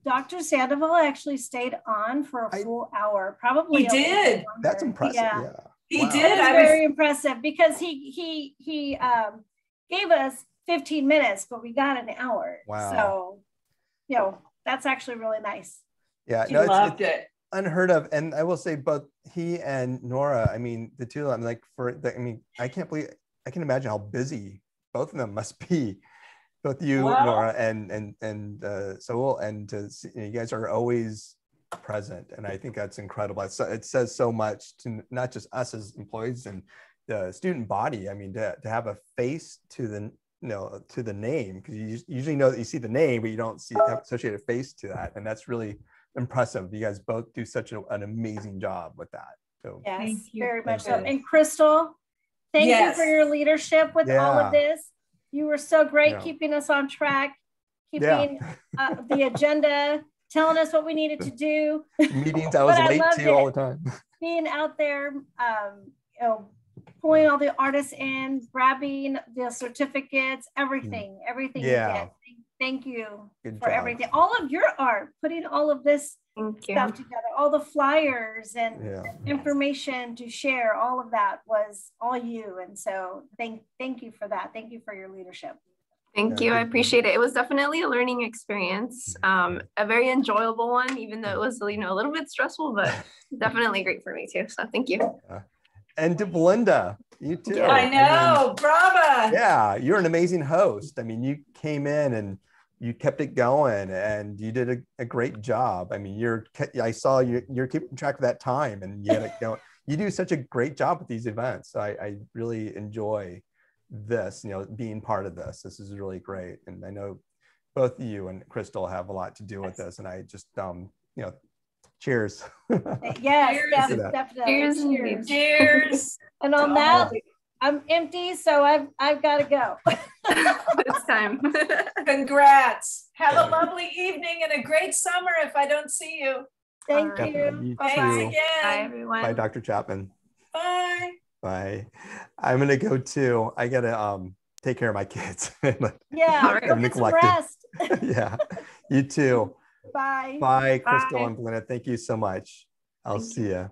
Dr. Sandoval actually stayed on for a full hour, probably. He did. That's impressive. Yeah. He Wow. did. That is I was- very impressive because he he he um gave us 15 minutes, but we got an hour. Wow. So, you know, that's actually really nice. Yeah, He no, it's, loved it's it. unheard of. And I will say, both he and Nora. I mean, the two of them. Like for, the, I mean, I can't believe. I can imagine how busy both of them must be. Both you, Well- Nora, and and and uh, Saul, and to see, you guys are always present, and I think that's incredible. It's, it says so much to not just us as employees and the student body. I mean, to, to have a face to the you know to the name because you usually know that you see the name, but you don't see have associated face to that, and that's really impressive. You guys both do such a- an amazing job with that. So Yes, you. very much so. And Crystal, thank Yes. you for your leadership with all of this. You were so great Yeah. keeping us on track, Yeah. keeping uh, the agenda, telling us what we needed to do. meetings, I was I late loved to all the time. being out there, um, you know, pulling all the artists in, grabbing the certificates, everything, everything you Yeah. Thank- Thank you Good for job. everything. All of your art, putting all of this Thank you. stuff together, all the flyers and Yeah. information to share, all of that was all you. And so thank thank you for that. Thank you for your leadership. Thank Yeah, you. I appreciate it. It was definitely a learning experience. Um, a very enjoyable one, even though it was, you know, a little bit stressful, but definitely great for me too. So thank you. And to Belinda, you too. Yeah. I mean, know. Brava. yeah, you're an amazing host. I mean, you came in and you kept it going and you did a, a great job. I mean, you're, I saw you you're keeping track of that time and you had it going. You do such a great job with these events. I, I really enjoy this, you know, being part of this. This is really great. And I know both you and Crystal have a lot to do with this. And I just um, you know, cheers. Yes, Cheers. def- To that. definitely. Cheers, Cheers. Cheers. And on that, I'm empty, so I've I've got to go. it's time. Congrats. Have a lovely evening and a great summer if I don't see you. Thank Definitely. you. You Bye Thanks too. bye. Bye, again. everyone. Bye, Dr. Chapman. Bye. Bye. I'm gonna go too. I gotta um take care of my kids. Yeah, All right. go get some Neglected. rest. yeah. You too. Bye. Bye, Crystal Bye. and Belinda. Thank you so much. I'll Thank see you.